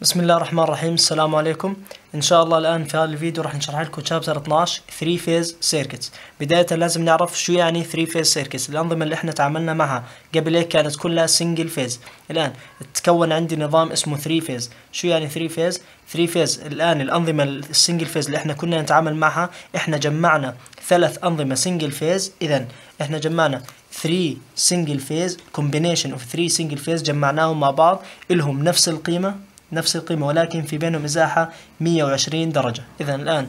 بسم الله الرحمن الرحيم السلام عليكم ان شاء الله الآن في هذا الفيديو راح نشرح لكم chapter 12 3 phase circuits بداية لازم نعرف شو يعني 3 phase circuits الأنظمة اللي إحنا تعاملنا معها قبل هيك كانت كلها single phase الآن تكون عندي نظام اسمه 3 phase شو يعني 3 phase 3 phase الآن الأنظمة ال single phase اللي إحنا كنا نتعامل معها إحنا جمعنا ثلاث أنظمة single phase اذا إحنا جمعنا 3 single phase combination of 3 single phase جمعناهم مع بعض إلهم نفس القيمة. نفس القيمة ولكن في بينهم مساحة 120 درجة. إذا الآن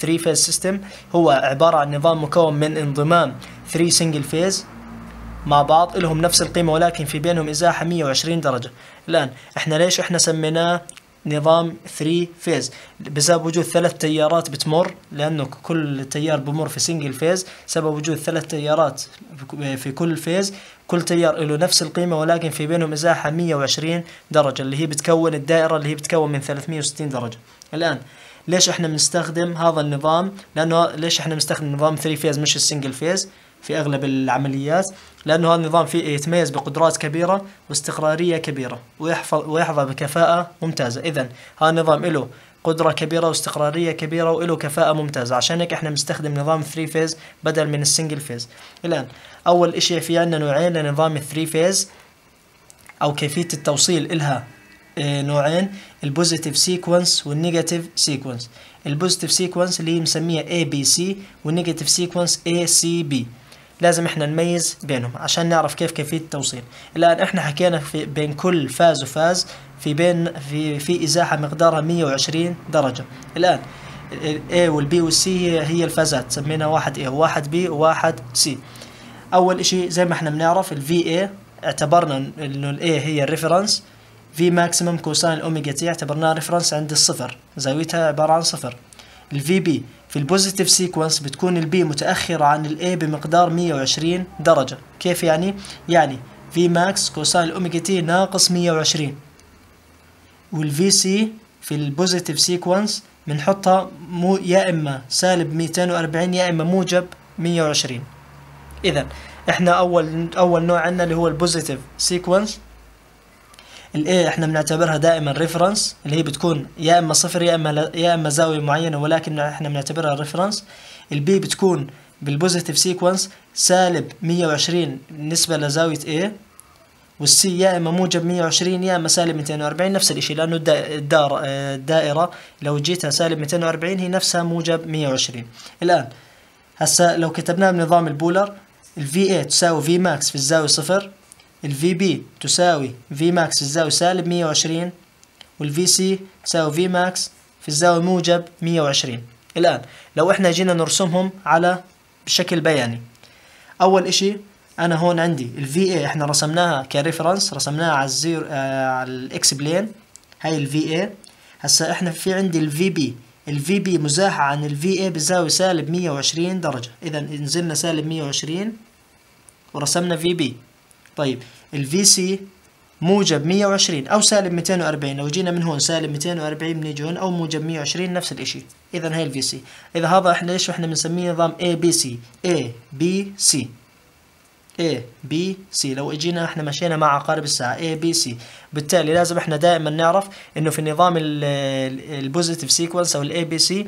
3 phase system هو عبارة عن نظام مكون من انضمام 3 single phase مع بعض لهم نفس القيمة ولكن في بينهم مساحة 120 درجة. الآن إحنا ليش إحنا سميناه نظام 3 phase بسبب وجود ثلاث تيارات بتمر لأنه كل تيار بمر في single phase سبب وجود ثلاث تيارات في كل phase كل تيار له نفس القيمة ولكن في بينهم مساحة 120 درجة اللي هي بتكون الدائرة اللي هي بتكون من 360 درجة. الآن ليش إحنا بنستخدم هذا النظام؟ لأنه ليش إحنا بنستخدم نظام 3 phase مش ال single phase في أغلب العمليات لأنه هذا النظام فيه يتميز بقدرات كبيرة واستقرارية كبيرة ويحفظ ويحظى بكفاءة ممتازة. اذا هذا النظام له قدرة كبيرة واستقرارية كبيرة وله كفاءة ممتازة. عشان هيك إحنا بنستخدم نظام 3 phase بدل من ال single phase الآن أول إشي في عندنا نوعين لنظام 3 phase أو كيفية التوصيل إلها آه نوعين ال positive sequence وال negative sequence ال positive sequence اللي هي مسميها A B C وال negative sequence A C B. لازم إحنا نميز بينهم عشان نعرف كيف كيفية التوصيل. الآن إحنا حكينا في بين كل phase و phase في بين في في إزاحة مقدارها 120 درجة. الآن ال A وال B وال C هي هي ال phaseات سمينا واحد A وواحد B وواحد C. أول إشي زي ما إحنا بنعرف ال VA اعتبرنا إنه ال A هي ال reference. V maximum cosine omega t اعتبرناها reference عند الصفر زاويتها عبارة عن صفر. ال VB في ال positive sequence بتكون ال B متأخرة عن ال A بمقدار 120 درجة. كيف يعني؟ يعني V max cosine ال omega t ناقص 120 وال VC في ال positive sequence بنحطها مو يا إما سالب 240 يا إما موجب 120 اذا إحنا اول أول نوع عندنا اللي هو ال positive sequence ال A إحنا بنعتبرها دائما reference اللي هي بتكون يا إما صفر يا إما يا إما زاوية معينة ولكن إحنا بنعتبرها reference ال B بتكون بال positive sequence سالب 120 بالنسبة لزاوية A وال C يا إما موجب 120 يا إما سالب 240 نفس الشيء لأنه الدائره الدائرة لو جيتها سالب 240 هي نفسها موجب 120 الآن هسا لو كتبناها بنظام ال polar ال VA تساوي V max في الزاوية صفر ال VB تساوي V max في الزاوية سالب 120 وال VC تساوي V max في الزاوية موجب 120 الآن لو إحنا جينا نرسمهم على بشكل بياني. أول إشي أنا هون عندي ال VA إحنا رسمناها ك reference رسمناها على ال zero آه على ال X plane. هاي ال VA هسا إحنا في عندي ال VB ال VB مزاحة عن ال VA بزاوية سالب 120 درجة. إذا نزلنا سالب 120 ورسمنا B طيب ال VC موجب 120 أو سالب 240 لو جينا من هون سالب 240 بنيجي هون أو موجب 120 نفس الإشي. اذا هي ال VC. إذا هذا إحنا ليش إحنا بنسميه نظام اي بي سي اي بي سي اي بي سي لو إجينا إحنا مشينا مع عقارب الساعة ABC بالتالي لازم إحنا دائما نعرف إنه في نظام ال positive sequence أو ال ABC ال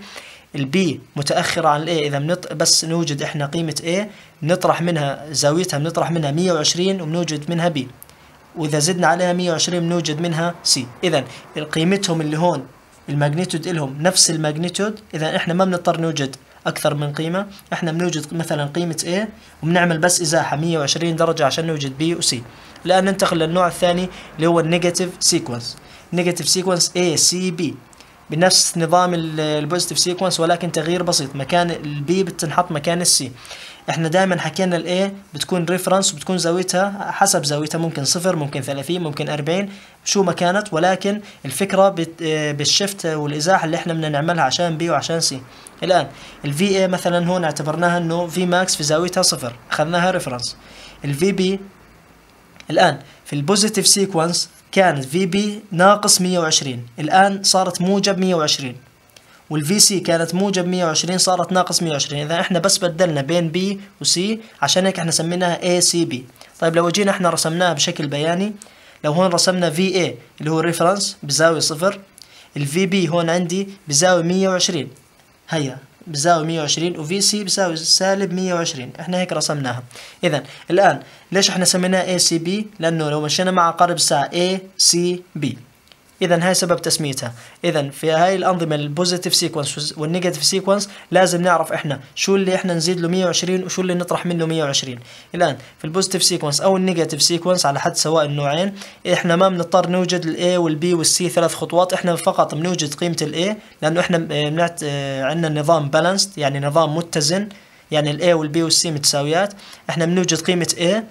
B متأخرة عن ال A إذا بنط... بس نوجد إحنا قيمة A نطرح منها زاويتها بنطرح منها 120 وبنوجد منها B. وإذا زدنا عليها 120 بنوجد منها C. إذا قيمتهم اللي هون ال magnitude إلهم نفس magnitude إذا إحنا ما بنضطر نوجد أكثر من قيمة. إحنا بنوجد مثلا قيمة A وبنعمل بس إزاحة 120 درجة عشان نوجد B و C. الآن ننتقل للنوع الثاني اللي هو ال negative sequence negative sequence A C B. بنفس نظام ال positive sequence ولكن تغيير بسيط. مكان ال B بتنحط مكان ال C إحنا دائما حكينا ال A بتكون reference وبتكون زاويتها حسب زاويتها. ممكن صفر ممكن 30 ممكن 40 شو ما كانت ولكن الفكرة بال shift والازاحه اللي إحنا بدنا نعملها عشان B وعشان C الآن ال VA مثلا هون اعتبرناها إنه في ماكس في زاويتها صفر. أخذناها reference ال VB الآن في ال positive sequence كانت VB ناقص 120 الآن صارت موجب 120 وال VC كانت موجب 120 صارت ناقص 120 إذا إحنا بس بدلنا بين B و C عشان هيك إحنا سميناها ACB طيب لو جينا إحنا رسمناها بشكل بياني لو هون رسمنا VA اللي هو reference بزاوية صفر ال VB هون عندي بزاوية 120 هيا. بزاوية 120 و VC بيساوي سالب 120 إحنا هيك رسمناها. اذا الآن ليش إحنا سميناه ACB لأنه لو مشينا مع عقارب الساعة ACB اذا هاي سبب تسميتها. اذا في هاي الأنظمة ال positive sequence وال negative sequence لازم نعرف إحنا شو اللي إحنا نزيد له 120 وشو اللي نطرح منه 120 الآن في ال positive sequence أو ال negative sequence على حد سواء النوعين إحنا ما بنضطر نوجد ال A وال B وال C ثلاث خطوات إحنا فقط بنوجد قيمة ال A لأنه إحنا بنعت... عندنا نظام balanced يعني نظام متزن يعني ال A وال B وال C متساويات. إحنا بنوجد قيمة A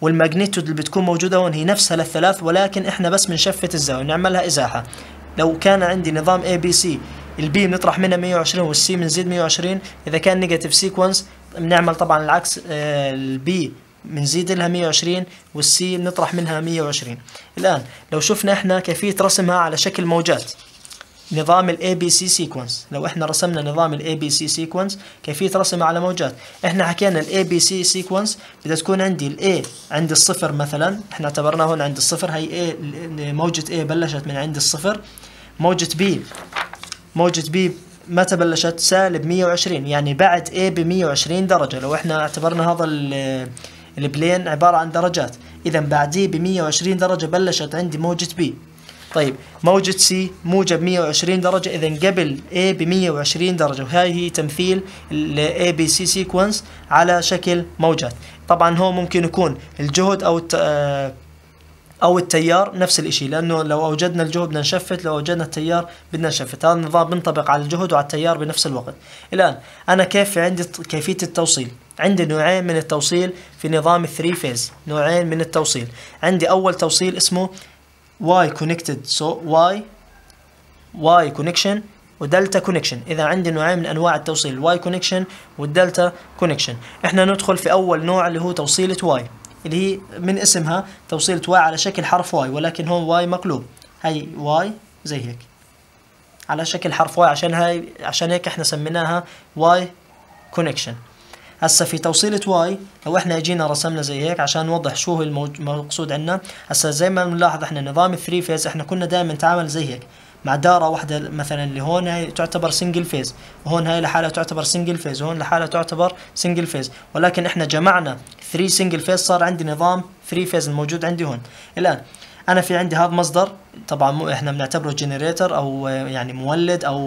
وال magnitude اللي بتكون موجودة هون هي نفسها للثلاث ولكن إحنا بس بن shift الزاوية نعملها إزاحة. لو كان عندي نظام ABC ال B بنطرح منها 120 وال C بنزيد 120 إذا كان negative sequence بنعمل طبعا العكس ال B بنزيد لها 120 وال C بنطرح منها 120 الآن لو شفنا إحنا كيفية رسمها على شكل موجات. نظام ال ABC sequence. لو إحنا رسمنا نظام ال ABC sequence كيفية رسمه على موجات؟ إحنا حكينا ال ABC sequence بدها تكون عندي ال A عند الصفر مثلا. إحنا اعتبرناه هون عند الصفر. هي A موجة A بلشت من عند الصفر. موجة B موجة B متى بلشت؟ سالب 120 يعني بعد A ب 120 درجة. لو إحنا اعتبرنا هذا البلين عبارة عن درجات. اذا بعديه ب 120 درجة بلشت عندي موجة B. طيب موجة سي موجب 120 درجة إذا قبل A ب 120 درجة. وهاي هي تمثيل ال A B C sequence على شكل موجات. طبعا هو ممكن يكون الجهد أو الت... أو التيار نفس الإشي لأنه لو أوجدنا الجهد بدنا ن shift لو أوجدنا التيار بدنا ن shift. هذا النظام بينطبق على الجهد وعلى التيار بنفس الوقت. الآن أنا كيف عندي كيفية التوصيل؟ عندي نوعين من التوصيل في نظام ال three phase نوعين من التوصيل. عندي أول توصيل اسمه y connected. So y y connection و delta connection إذا عندي نوعين من أنواع التوصيل ال Y connection وال delta connection إحنا ندخل في أول نوع اللي هو توصيلة Y اللي هي من اسمها توصيلة Y على شكل حرف Y ولكن هون Y مقلوب. هي Y زي هيك. على شكل حرف Y عشان هاي عشان هيك إحنا سميناها Y connection هسا في توصيلة Y لو إحنا اجينا رسمنا زي هيك عشان نوضح شو هو المقصود عندنا. هسا زي ما بنلاحظ إحنا نظام ال three phase إحنا كنا دائما نتعامل زي هيك. مع دارة واحدة مثلا اللي هون هاي تعتبر single phase وهون هاي لحالها تعتبر single phase وهون لحالها تعتبر single phase ولكن إحنا جمعنا 3 single phase صار عندي نظام 3 phase الموجود عندي هون. الآن أنا في عندي هذا مصدر طبعا إحنا بنعتبره generator أو يعني مولد أو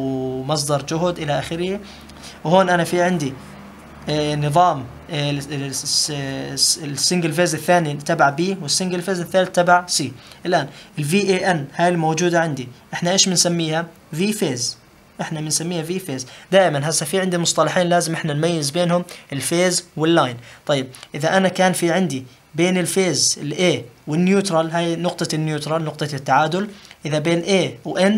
مصدر جهد إلى آخره. وهون أنا في عندي نظام ال single phase الثاني تبع B وال single phase الثالث تبع C الآن الفي اي ان هاي الموجودة عندي. إحنا إيش بنسميها؟ V phase إحنا بنسميها V phase دائما هسه في عندي مصطلحين لازم إحنا نميز بينهم ال phase وال line طيب إذا أنا كان في عندي بين ال phase ال A وال neutral هاي نقطة ال neutral نقطة التعادل. إذا بين A و N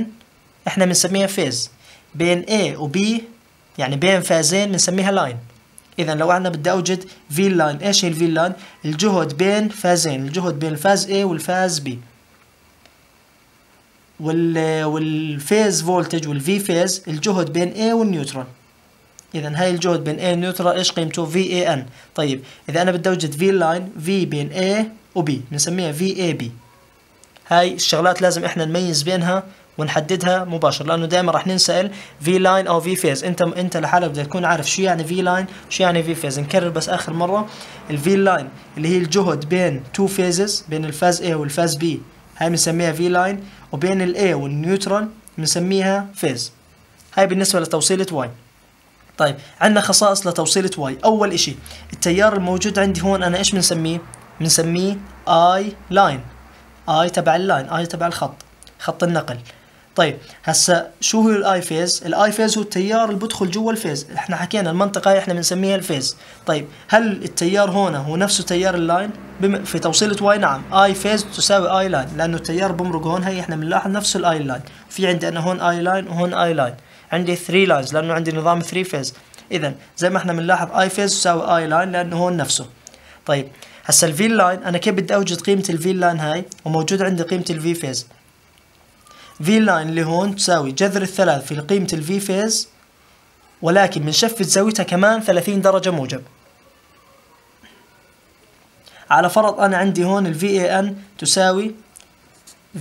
إحنا بنسميها phase بين A و B يعني بين فازين بنسميها line اذا لو أنا بدي أوجد V line إيش هي ال V line الجهد بين فازين. الجهد بين الفاز A والفاز B. وال وال phase voltage وال V phase الجهد بين A وال neutral اذا هاي الجهد بين A وال neutral إيش قيمته؟ في اي ان طيب إذا أنا بدي أوجد V line في بين A و B بنسميها VAB هاي الشغلات لازم إحنا نميز بينها ونحددها مباشر لأنه دائما راح ننسأل V line أو V phase أنت أنت لحالك بدك تكون عارف شو يعني V line شو يعني V phase نكرر بس آخر مرة. ال V line اللي هي الجهد بين two phases بين الفاز A والفاز B. هاي بنسميها V line وبين ال A وال neutral بنسميها phase هاي بالنسبة لتوصيلة Y طيب عندنا خصائص لتوصيلة Y أول إشي التيار الموجود عندي هون أنا إيش بنسميه؟ بنسميه I line I تبع ال line I تبع الخط خط النقل. طيب هسا شو هو ال I phase؟ ال I phase هو التيار اللي بدخل جوا ال phase. إحنا حكينا المنطقة هاي إحنا بنسميها ال phase. طيب هل التيار هنا هو نفسه تيار ال line؟ بم... في توصيلة Y نعم. I phase تساوي I line لأنه التيار بمرق هون هي إحنا بنلاحظ نفس ال I line. في عندي أنا هون I line وهون I line. عندي 3 lines لأنه عندي نظام 3 phase اذا زي ما إحنا بنلاحظ I phase تساوي I line لأنه هون نفسه. طيب هسا ال V line أنا كيف بدي أوجد قيمة ال V line هاي؟ وموجود عندي قيمة ال V phase V line اللي هون تساوي جذر الثلاث في قيمة ال V phase ولكن بن shift زاويتها كمان 30 درجة موجب على فرض أنا عندي هون A N تساوي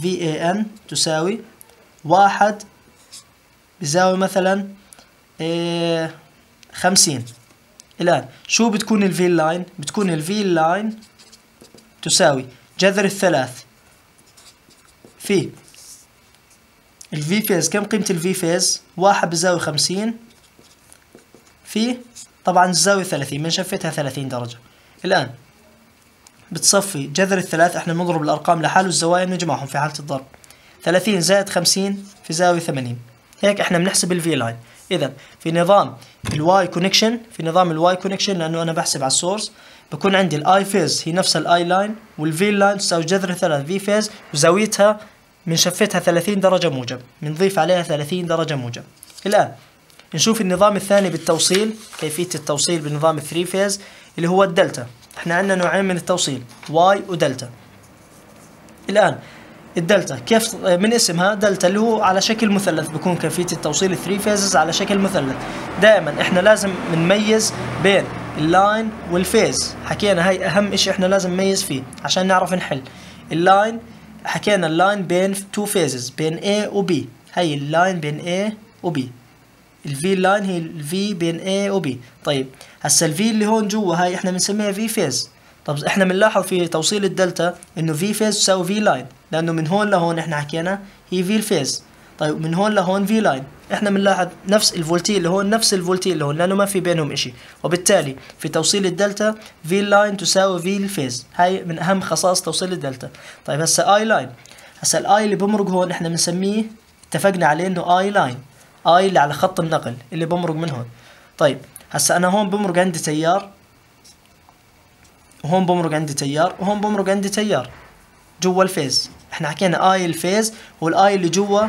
N تساوي واحد بيساوي مثلا إيه خمسين الآن شو بتكون ال V line؟ بتكون ال V line تساوي جذر الثلاث في ال V phase كم قيمة ال V phase؟ واحد بزاوية خمسين. في طبعا الزاوية ثلاثين من shift ها ثلاثين درجة. الآن بتصفي جذر الثلاث إحنا بنضرب الأرقام لحال والزوايا بنجمعهم في حالة الضرب. ثلاثين زائد خمسين في زاوية ثمانين. هيك إحنا بنحسب ال V line اذا في نظام ال Y connection في نظام ال Y connection لأنه أنا بحسب على ال source بكون عندي ال I phase هي نفسها ال I line وال V line تساوي جذر ثلاث V phase وزاويتها بن shift ها 30 درجة موجب بنضيف عليها 30 درجة موجب. الآن نشوف النظام الثاني بالتوصيل كيفية التوصيل بنظام ال three phase اللي هو الدلتا. إحنا عندنا نوعين من التوصيل Y ودلتا. الآن الدلتا كيف من اسمها؟ دلتا اللي هو على شكل مثلث بكون كيفية التوصيل ال three phases على شكل مثلث. دائما إحنا لازم نميز بين ال line وال phase حكينا هاي أهم إشي إحنا لازم نميز فيه عشان نعرف نحل. ال line حكينا ال line بين two phases بين A و B. هي ال line بين A و B. ال V line هي ال V بين A و B. طيب هسا ال V اللي هون جوا هاي إحنا بنسميها V phase طب إحنا بنلاحظ في توصيل الدلتا إنه V phase تساوي V line لأنه من هون لهون إحنا حكينا هي V ال phase طيب من هون لهون V line إحنا بنلاحظ نفس ال voltage اللي هون نفس ال voltage اللي هون لأنه ما في بينهم إشي. وبالتالي في توصيل الدلتا V line تساوي V ال phase. هاي من أهم خصائص توصيل الدلتا. طيب هسا I line هسا ال I اللي بمرق هون إحنا بنسميه اتفقنا عليه إنه I line I اللي على خط النقل اللي بمرق من هون. طيب هسا أنا هون بمرق عندي تيار. وهون بمرق عندي تيار وهون بمرق عندي تيار. جوا ال phase. إحنا حكينا I ال phase وال I اللي جوا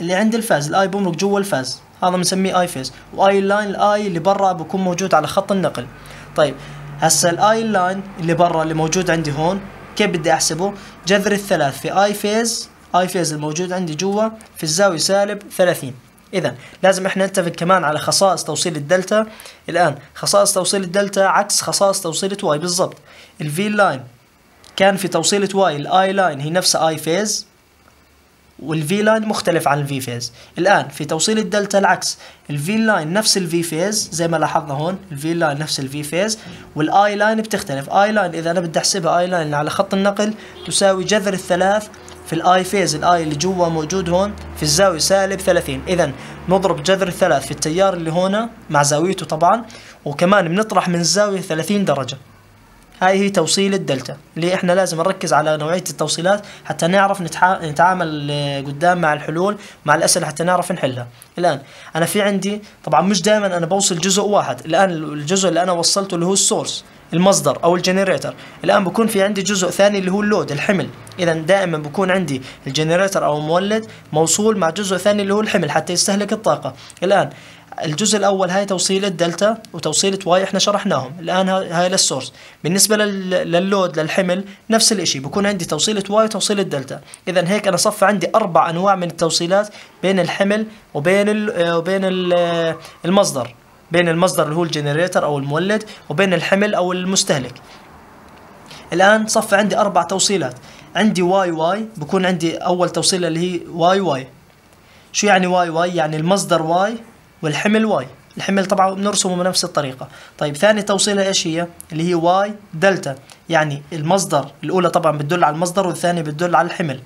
اللي عند ال phase ال I بمرق جوا ال phase. هذا بنسميه I phase. و I line ال I اللي برا بكون موجود على خط النقل. طيب هسا ال I line اللي برا اللي موجود عندي هون كيف بدي أحسبه؟ جذر الثلاث في I phase I phase الموجود عندي جوا في الزاوية سالب 30 اذا لازم إحنا نتفق كمان على خصائص توصيل الدلتا. الآن خصائص توصيل الدلتا عكس خصائص توصيلة Y بالضبط. ال V line كان في توصيلة Y ال I line هي نفسها I phase. وال V line مختلف عن ال V phase. الآن في توصيل الدلتا العكس. ال V line نفس ال V phase زي ما لاحظنا هون. ال V line نفس ال V phase وال I line بتختلف. I line إذا أنا بدي أحسبها I line على خط النقل تساوي جذر الثلاث في ال I phase. ال I اللي جوا موجود هون في الزاوية سالب 30 اذا نضرب جذر الثلاث في التيار اللي هنا مع زاويته طبعا. وكمان بنطرح من الزاوية 30 درجة. هاي هي توصيل الدلتا اللي إحنا لازم نركز على نوعية التوصيلات حتى نعرف نتع... نتعامل قدام مع الحلول مع الأسئلة حتى نعرف نحلها. الآن أنا في عندي طبعا مش دائما أنا بوصل جزء واحد الآن الجزء اللي أنا وصلته اللي هو ال source المصدر أو ال generator. الآن بكون في عندي جزء ثاني اللي هو ال load الحمل. اذا دائما بكون عندي ال generator أو المولد موصول مع جزء ثاني اللي هو الحمل حتى يستهلك الطاقة. الآن الجزء الأول هاي توصيلة دلتا وتوصيلة Y إحنا شرحناهم. الآن هاي لل source بالنسبة لل load للحمل نفس الإشي. بكون عندي توصيلة Y وتوصيلة دلتا. اذا هيك أنا صف عندي أربع أنواع من التوصيلات بين الحمل وبين ال وبين ال المصدر. بين المصدر اللي هو ال generator أو المولد وبين الحمل أو المستهلك. الآن صف عندي أربع توصيلات. عندي Y Y بكون عندي أول توصيلة اللي هي Y Y. شو يعني Y Y؟ يعني المصدر Y والحمل Y. الحمل طبعا بنرسمه بنفس الطريقة. طيب ثاني توصيلة إيش هي؟ اللي هي Y دلتا. يعني المصدر الأولى طبعا بتدل على المصدر والثانية بتدل على الحمل.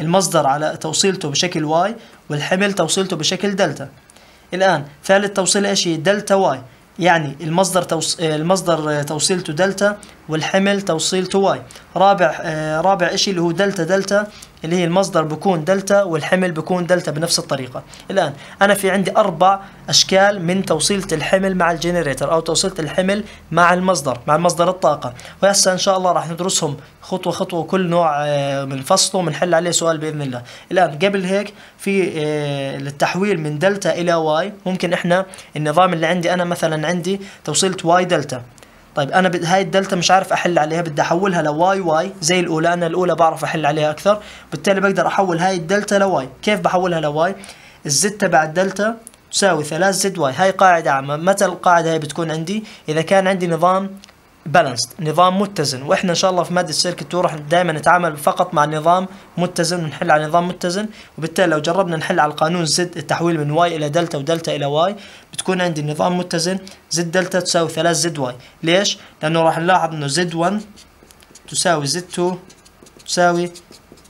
المصدر على توصيلته بشكل Y والحمل توصيلته بشكل دلتا. الآن ثالث توصيلة إيش هي؟ دلتا Y. يعني المصدر توص... المصدر توصيلته دلتا والحمل توصيلته Y. رابع آه رابع إشي اللي هو دلتا دلتا اللي هي المصدر بكون دلتا والحمل بكون دلتا بنفس الطريقة. الآن أنا في عندي أربع أشكال من توصيلة الحمل مع ال generator أو توصيلة الحمل مع المصدر مع مصدر الطاقة. وهسه إن شاء الله راح ندرسهم خطوة خطوة كل نوع من فصله وبنحل عليه سؤال بإذن الله. الآن قبل هيك في للتحويل من دلتا إلى Y. ممكن إحنا النظام اللي عندي أنا مثلا عندي توصيلة Y دلتا. طيب أنا. هاي الدلتا مش عارف أحل عليها بدي أحولها ل Y Y زي الأولى. أنا الأولى بعرف أحل عليها أكثر بالتالي بقدر أحول هاي الدلتا لواي كيف بحولها لواي الزد تبع الدلتا تساوي ثلاث زد واي. هاي قاعدة عامة. متى القاعدة هاي بتكون عندي؟ إذا كان عندي نظام balanced نظام متزن. وإحنا إن شاء الله في ماده circuit 2 راح دائما نتعامل فقط مع نظام متزن ونحل على نظام متزن. وبالتالي لو جربنا نحل على القانون Z التحويل من Y إلى delta و delta إلى Y بتكون عندي نظام متزن Z delta تساوي 3 Z Y. ليش؟ لأنه راح نلاحظ إنه Z 1 تساوي Z 2 تساوي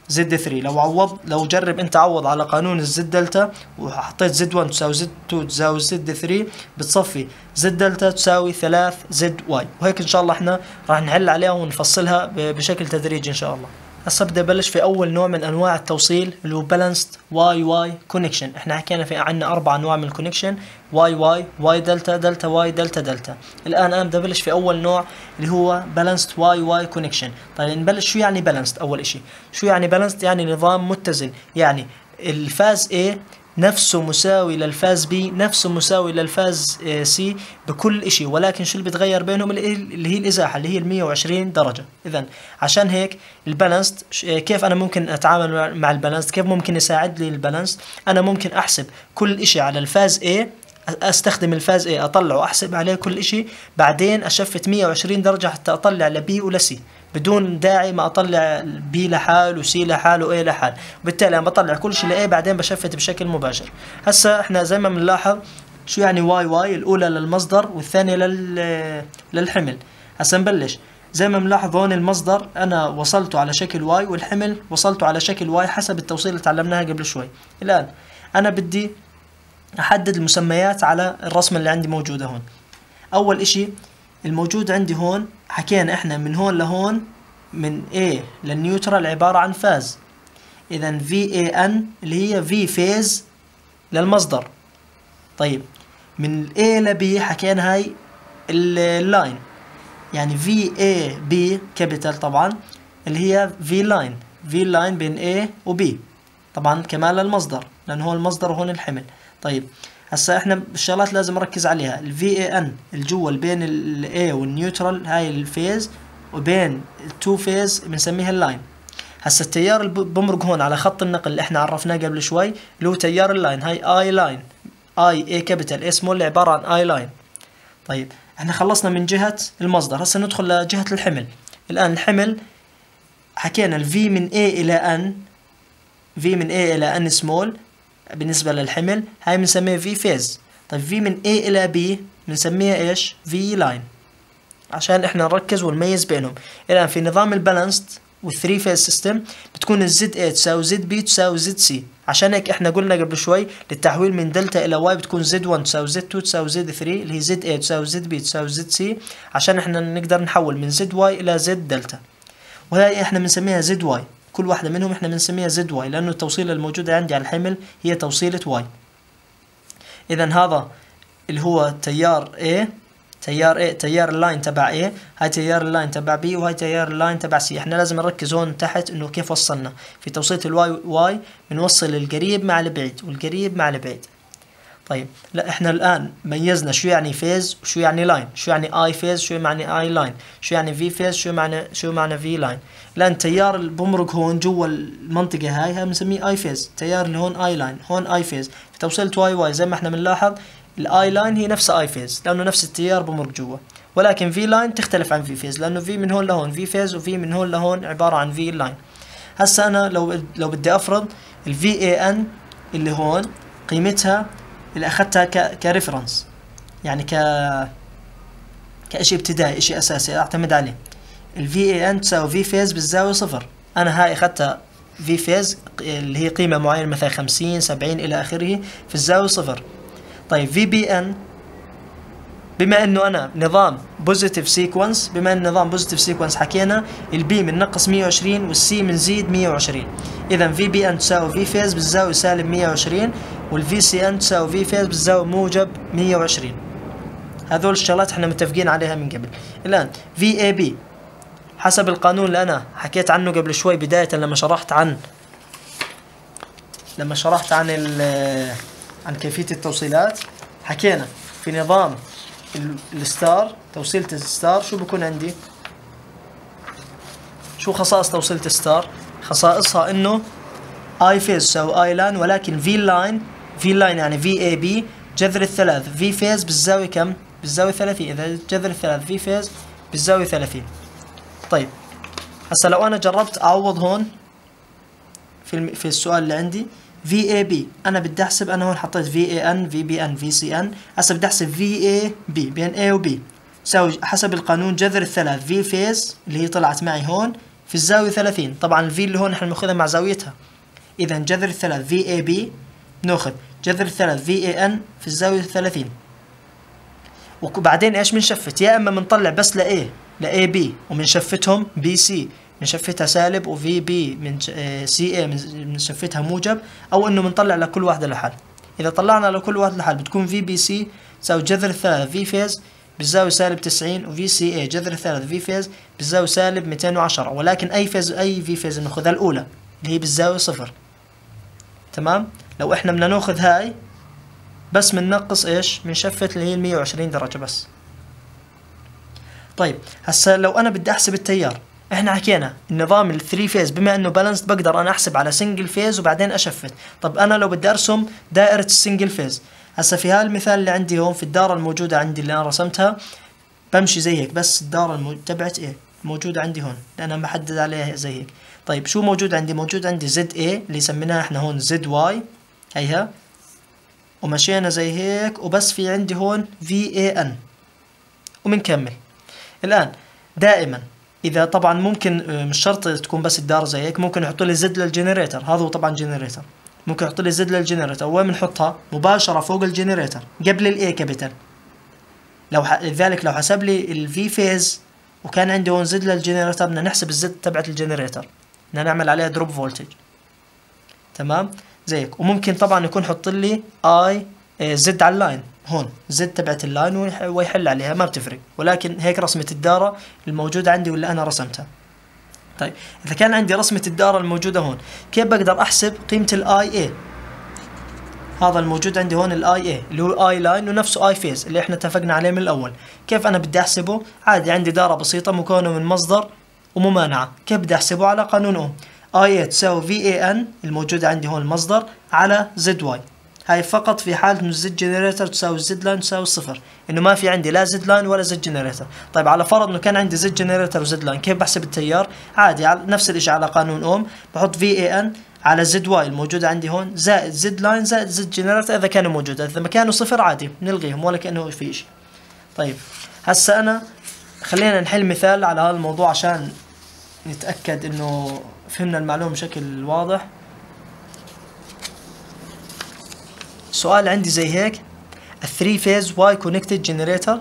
Z 3 لو عوض لو جرب انت عوض على قانون ال Z delta وحطيت Z 1 تساوي Z 2 تساوي Z 3 بتصفي Z delta تساوي 3 Z Y. وهيك إن شاء الله إحنا راح نحل عليها ونفصلها بشكل تدريجي إن شاء الله. هسه بدي ابلش في أول نوع من أنواع التوصيل اللي هو balanced Y Y connection إحنا حكينا في عندنا أربع أنواع من ال connection Y Y Y delta delta Y delta delta. الآن أنا بدي أبلش في أول نوع اللي هو balanced Y Y connection طيب نبلش شو يعني balanced أول إشي؟ شو يعني balanced يعني نظام متزن. يعني الفاز A نفسه مساوي للفاز B نفسه مساوي للفاز C بكل إشي. ولكن شو اللي بتغير بينهم؟ اللي هي الإزاحة اللي هي ال 120 درجة. اذا عشان هيك ال balance كيف أنا ممكن أتعامل مع ال balance كيف ممكن يساعد لي ال balance أنا ممكن أحسب كل إشي على الفاز A أستخدم الفاز A أطلعه أحسب عليه كل إشي بعدين أشفت 120 درجة حتى أطلع ل B ول C بدون داعي ما أطلع B لحال و C لحال و A لحال. وبالتالي أنا بطلع كل شيء ل A بعدين بشفت بشكل مباشر. هسا إحنا زي ما بنلاحظ شو يعني Y Y الأولى للمصدر والثانية لل للحمل. هسا نبلش. زي ما بنلاحظ هون المصدر أنا وصلته على شكل Y والحمل وصلته على شكل Y حسب التوصيل اللي تعلمناها قبل شوي. الآن أنا بدي أحدد المسميات على الرسمة اللي عندي موجودة هون. أول إشي الموجود عندي هون حكينا إحنا من هون لهون من A لل neutral عبارة عن فاز. اذا VAN اللي هي V phase للمصدر. طيب من A ل B حكينا هاي ال line يعني VAB capital طبعا اللي هي V line V line بين A و B. طبعا كمان للمصدر لأنه هو المصدر وهون الحمل. طيب هسا إحنا الشغلات لازم نركز عليها. ال VAN الجوا اللي بين ال A وال neutral هاي ال phase وبين ال two phase بنسميها ال line هسا التيار اللي بمرق هون على خط النقل اللي إحنا عرفناه قبل شوي اللي هو تيار ال line هاي I line I A capital A small عبارة عن I line طيب إحنا خلصنا من جهة المصدر. هسا ندخل لجهة الحمل. الآن الحمل حكينا ال V من A إلى N V من A إلى N سمول بالنسبة للحمل هاي بنسميها V phase طيب V من A إلى B بنسميها إيش؟ V line عشان إحنا نركز ونميز بينهم. الان في نظام ال balanced وال three phase system بتكون الزد A تساوي زد B تساوي زد C. عشان هيك إحنا قلنا قبل شوي للتحويل من دلتا إلى Y بتكون زد 1 تساوي زد 2 تساوي زد 3 اللي هي زد A تساوي زد B تساوي زد C. عشان إحنا نقدر نحول من Z Y إلى Z delta. وهي إحنا بنسميها Z Y كل واحدة منهم إحنا بنسميها Z Y لأنه التوصيلة الموجودة عندي على الحمل هي توصيلة Y. إذا هذا اللي هو تيار A تيار A تيار ال line تبع A هاي تيار ال line تبع B وهاي تيار ال line تبع C. إحنا لازم نركز هون تحت إنه كيف وصلنا. في توصيلة ال Y Y بنوصل القريب مع البعيد والقريب مع البعيد. طيب. لا إحنا الآن ميزنا شو يعني phase وشو يعني line شو يعني I phase شو يعني I line شو يعني V phase شو معنى شو معنى V line الان التيار اللي هون جوا المنطقة هاي هاي بنسميه I phase التيار اللي هون I line هون I phase في Y Y زي ما إحنا بنلاحظ ال I line هي نفسها I phase لأنه نفس التيار بمرق جوا. ولكن V line تختلف عن V phase لأنه V من هون لهون V phase و V من هون لهون عبارة عن V line هسا أنا لو لو بدي أفرض ال V A N اللي هون قيمتها اللي أخذتها ك reference يعني ك كشيء ابتدائي شيء أساسي أعتمد عليه. ال V A N تساوي V phase بالزاويه صفر. أنا هاي أخذتها V phase اللي هي قيمة معينة مثلا 50 70 إلى آخره في الزاويه صفر. طيب V B N بما إنه أنا نظام positive sequence بما ان نظام positive sequence حكينا ال B من نقص 120 وال C من زيد 120 اذا V B N تساوي V phase بالزاويه سالب 120 وال V C N تساوي V phase بالزاويه موجب 120 هذول الشغلات إحنا متفقين عليها من قبل. الآن V A B حسب القانون اللي أنا حكيت عنه قبل شوي بداية لما شرحت عن لما شرحت عن عن كيفية التوصيلات حكينا في نظام ال star توصيلة ال star شو بكون عندي؟ شو خصائص توصيلة ال star؟ خصائصها إنه I phase تساوي I line ولكن V line V line يعني V A B جذر الثلاث. V phase بالزاوية كم؟ بالزاوية 30 إذا جذر الثلاث. V phase بالزاوية 30 طيب. هسا لو أنا جربت أعوض هون في. في السؤال اللي عندي. V A B أنا بدي أحسب أنا هون حطيت V A N V B N V C N هسا بدي أحسب V A B بين A و B تساوي حسب القانون جذر الثلاث. V phase اللي هي طلعت معي هون في الزاوية 30 طبعا ال V اللي هون إحنا بناخذها مع زاويتها. اذا جذر الثلاث. V A B بناخذ جذر الثلاث V A N في الزاوية 30 وبعدين إيش بنشفت؟ يا إما بنطلع بس ل A ل A B وبنشفتهم B C بنشفتها سالب و V B من C A بنشفتها موجب أو إنه بنطلع لكل واحدة لحال. إذا طلعنا لكل واحدة لحال بتكون V B C تساوي جذر الثلاث V phase بالزاوية سالب 90 و V C A جذر الثلاث V phase بالزاوية سالب 210 ولكن أي phase أي V phase بناخذها الأولى اللي هي بالزاوية صفر. تمام؟ لو إحنا بدنا نأخذ هاي بس بننقص إيش؟ بنشفت اللي هي ال 120 درجة بس. طيب هسا لو أنا بدي أحسب التيار إحنا حكينا النظام ال three phase بما إنه balanced بقدر أنا أحسب على single phase وبعدين أشفت. طب أنا لو بدي أرسم دائرة ال single phase هسا في هالمثال اللي عندي هون في الدارة الموجودة عندي اللي أنا رسمتها بمشي زي هيك بس الدارة. تبعت A موجودة عندي هون لأنها محدد عليها زي هيك. طيب شو موجود عندي؟ موجود عندي Z A اللي سميناها إحنا هون Z Y هيها. ومشينا زي هيك وبس في عندي هون V A N وبنكمل الآن دائما إذا طبعا ممكن مش شرط تكون بس الدار زي هيك ممكن يحطوا لي Z لل generator. هذا هو طبعا generator. ممكن يحط لي Z لل generator. وين بنحطها؟ مباشرة فوق ال generator قبل ال A capital لو ح... لذلك لو حسب لي ال V phase وكان عندي هون Z لل generator بدنا نحسب ال Z تبعت ال generator. بدنا نعمل عليها drop voltage تمام؟ زيك. وممكن طبعا يكون حط لي اي Z على ال line. هون Z تبعت ال line ويحل عليها. ما بتفرق. ولكن هيك رسمة الدارة الموجودة عندي ولا أنا رسمتها. طيب إذا كان عندي رسمة الدارة الموجودة هون كيف بقدر أحسب قيمة ال I A هذا الموجود عندي هون ال I A اللي هو I line ونفسه I phase اللي إحنا اتفقنا عليه من الأول. كيف أنا بدي أحسبه؟ عادي عندي دارة بسيطة مكونة من مصدر وممانعة. كيف بدي أحسبه؟ على قانون اوم I تساوي V A N الموجودة عندي هون المصدر على Z Y هاي فقط في حالة إنه ال Z generator تساوي ال Z line تساوي صفر. إنه ما في عندي لا Z line ولا Z generator طيب على فرض إنه كان عندي Z generator و Z line كيف بحسب التيار؟ عادي على نفس الإشي على قانون أوم. بحط V A N على Z Y الموجودة عندي هون زائد Z line زائد Z generator إذا كانوا موجودة. إذا ما كانوا صفر عادي بنلغيهم ولا كأنه في شيء طيب هسا أنا خلينا نحل مثال على هذا الموضوع عشان نتأكد إنه فهمنا المعلومة بشكل واضح. سؤال عندي زي هيك. ال three phase Y connected generator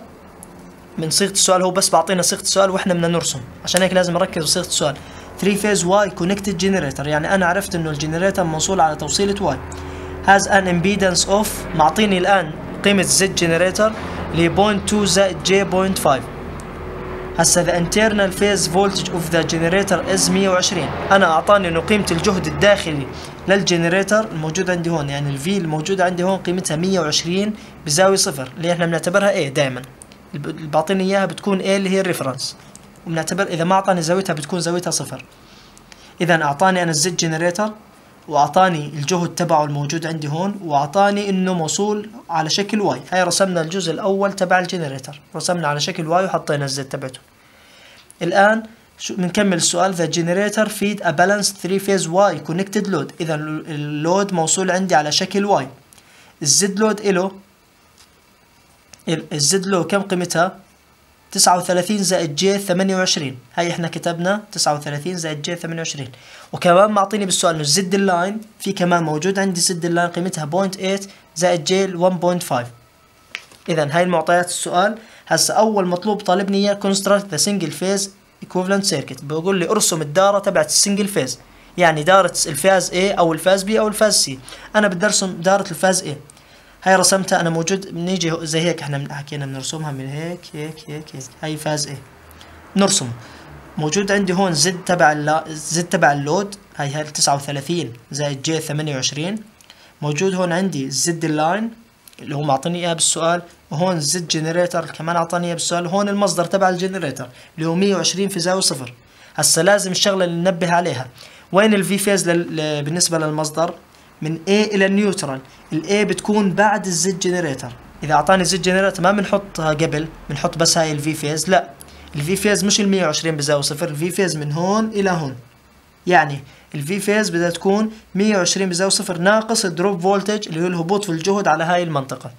من صيغة السؤال هو بس بعطينا صيغة السؤال وإحنا بدنا نرسم. عشان هيك لازم أركز بصيغة السؤال. 3 phase Y connected generator يعني أنا عرفت إنه ال generator موصول على توصيلة Y has an impedance of معطيني الآن قيمة Z generator ل 0.2 زائد J.5 هسه the internal phase voltage of the generator is 120 أنا أعطاني انه قيمه الجهد الداخلي لل generator الموجود عندي هون يعني ال V الموجوده عندي هون قيمتها 120 بزاوية صفر. اللي إحنا بنعتبرها A دائما اللي بعطيني إياها بتكون A اللي هي ال reference وبنعتبر إذا ما أعطاني زاويتها بتكون زاويتها صفر. اذا أعطاني أنا ال Z generator وأعطاني الجهد تبعه الموجود عندي هون وأعطاني إنه موصول على شكل Y. هاي رسمنا الجزء الأول تبع ال generator رسمنا على شكل Y وحطينا ال Z تبعته. الآن بنكمل السؤال. The generator feed a balanced 3 phase Y connected load. اذا ال load موصول عندي على شكل Y. ال Z load إله الزد لو كم قيمتها؟ 39 زائد J 28 هاي إحنا كتبنا 39 زائد J 28 وكمان معطيني بالسؤال إنه ال Z ال line في كمان موجود. عندي Z ال line قيمتها 0.8 زائد J 1.5 اذا هاي المعطيات السؤال. هسا أول مطلوب طالبني إياه construct the single phase equivalent circuit بقول لي أرسم الدارة تبعت ال single phase يعني دارة ال phase A أو ال phase B أو ال phase C. أنا بدي أرسم دارة ال phase A. هاي رسمتها أنا موجود بنيجي زي هيك إحنا حكينا بنرسمها من هيك هيك هيك هيك. هاي phase A نرسم. موجود عندي هون Z تبع الل... Z تبع ال load هاي هاي 39 زائد J 28 موجود هون عندي Z ال line اللي هو معطيني إياه بالسؤال وهون Z generator كمان أعطاني إياه بالسؤال. هون المصدر تبع ال generator اللي هو 120 في زاوية صفر. هسا لازم الشغلة اللي ننبه عليها. وين ال V phase لل... بالنسبة للمصدر؟ من A إلى ال neutral ال A بتكون بعد ال Z generator إذا أعطاني Z generator ما بنحطها قبل بنحط بس هاي ال V phase لا. ال V phase مش ال 120 بيساوي صفر. ال V phase من هون إلى هون. يعني ال V phase بدها تكون 120 بيساوي صفر. ناقص ال drop voltage اللي هو الهبوط في الجهد على هاي المنطقة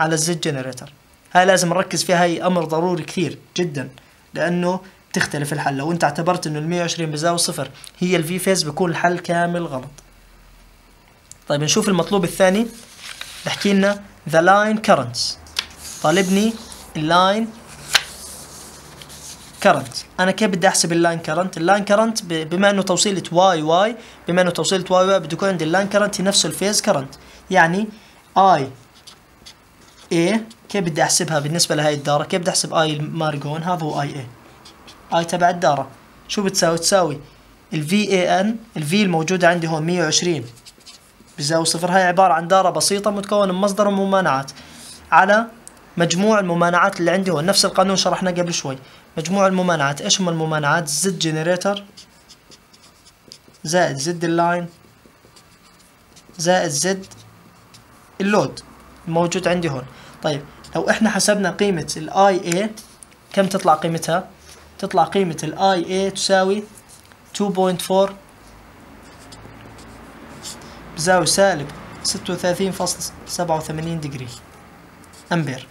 على ال Z generator هاي لازم نركز فيها. هاي أمر ضروري كثير جدا لأنه تختلف الحل. لو أنت اعتبرت إنه ال 120 بيساوي صفر هي ال V phase بيكون الحل كامل غلط. طيب نشوف المطلوب الثاني. بحكي لنا the line currents. طالبني ال line current أنا كيف بدي أحسب ال line current ال line current بما إنه توصيلة Y Y بما إنه توصيلة Y Y بده يكون عندي ال line current هي نفسه ال phase current يعني IA كيف بدي أحسبها بالنسبة لهي الدارة؟ كيف بدي أحسب I الموجود هذا هو اي IA تبع الدارة. شو بتساوي؟ تساوي ال VAN ال V الموجودة عندي هون 120 بيساوي صفر. هاي عبارة عن دارة بسيطة متكونة من مصدر وممانعات. على مجموع الممانعات اللي عندي هون نفس القانون شرحناه قبل شوي. مجموع الممانعات. إيش هم الممانعات؟ Z generator زائد Z ال line زائد Z ال load الموجود عندي هون. طيب لو إحنا حسبنا قيمة ال IA كم تطلع قيمتها؟ تطلع قيمة ال IA تساوي 2.4 بزاوية سالب 36.87 degree أمبير.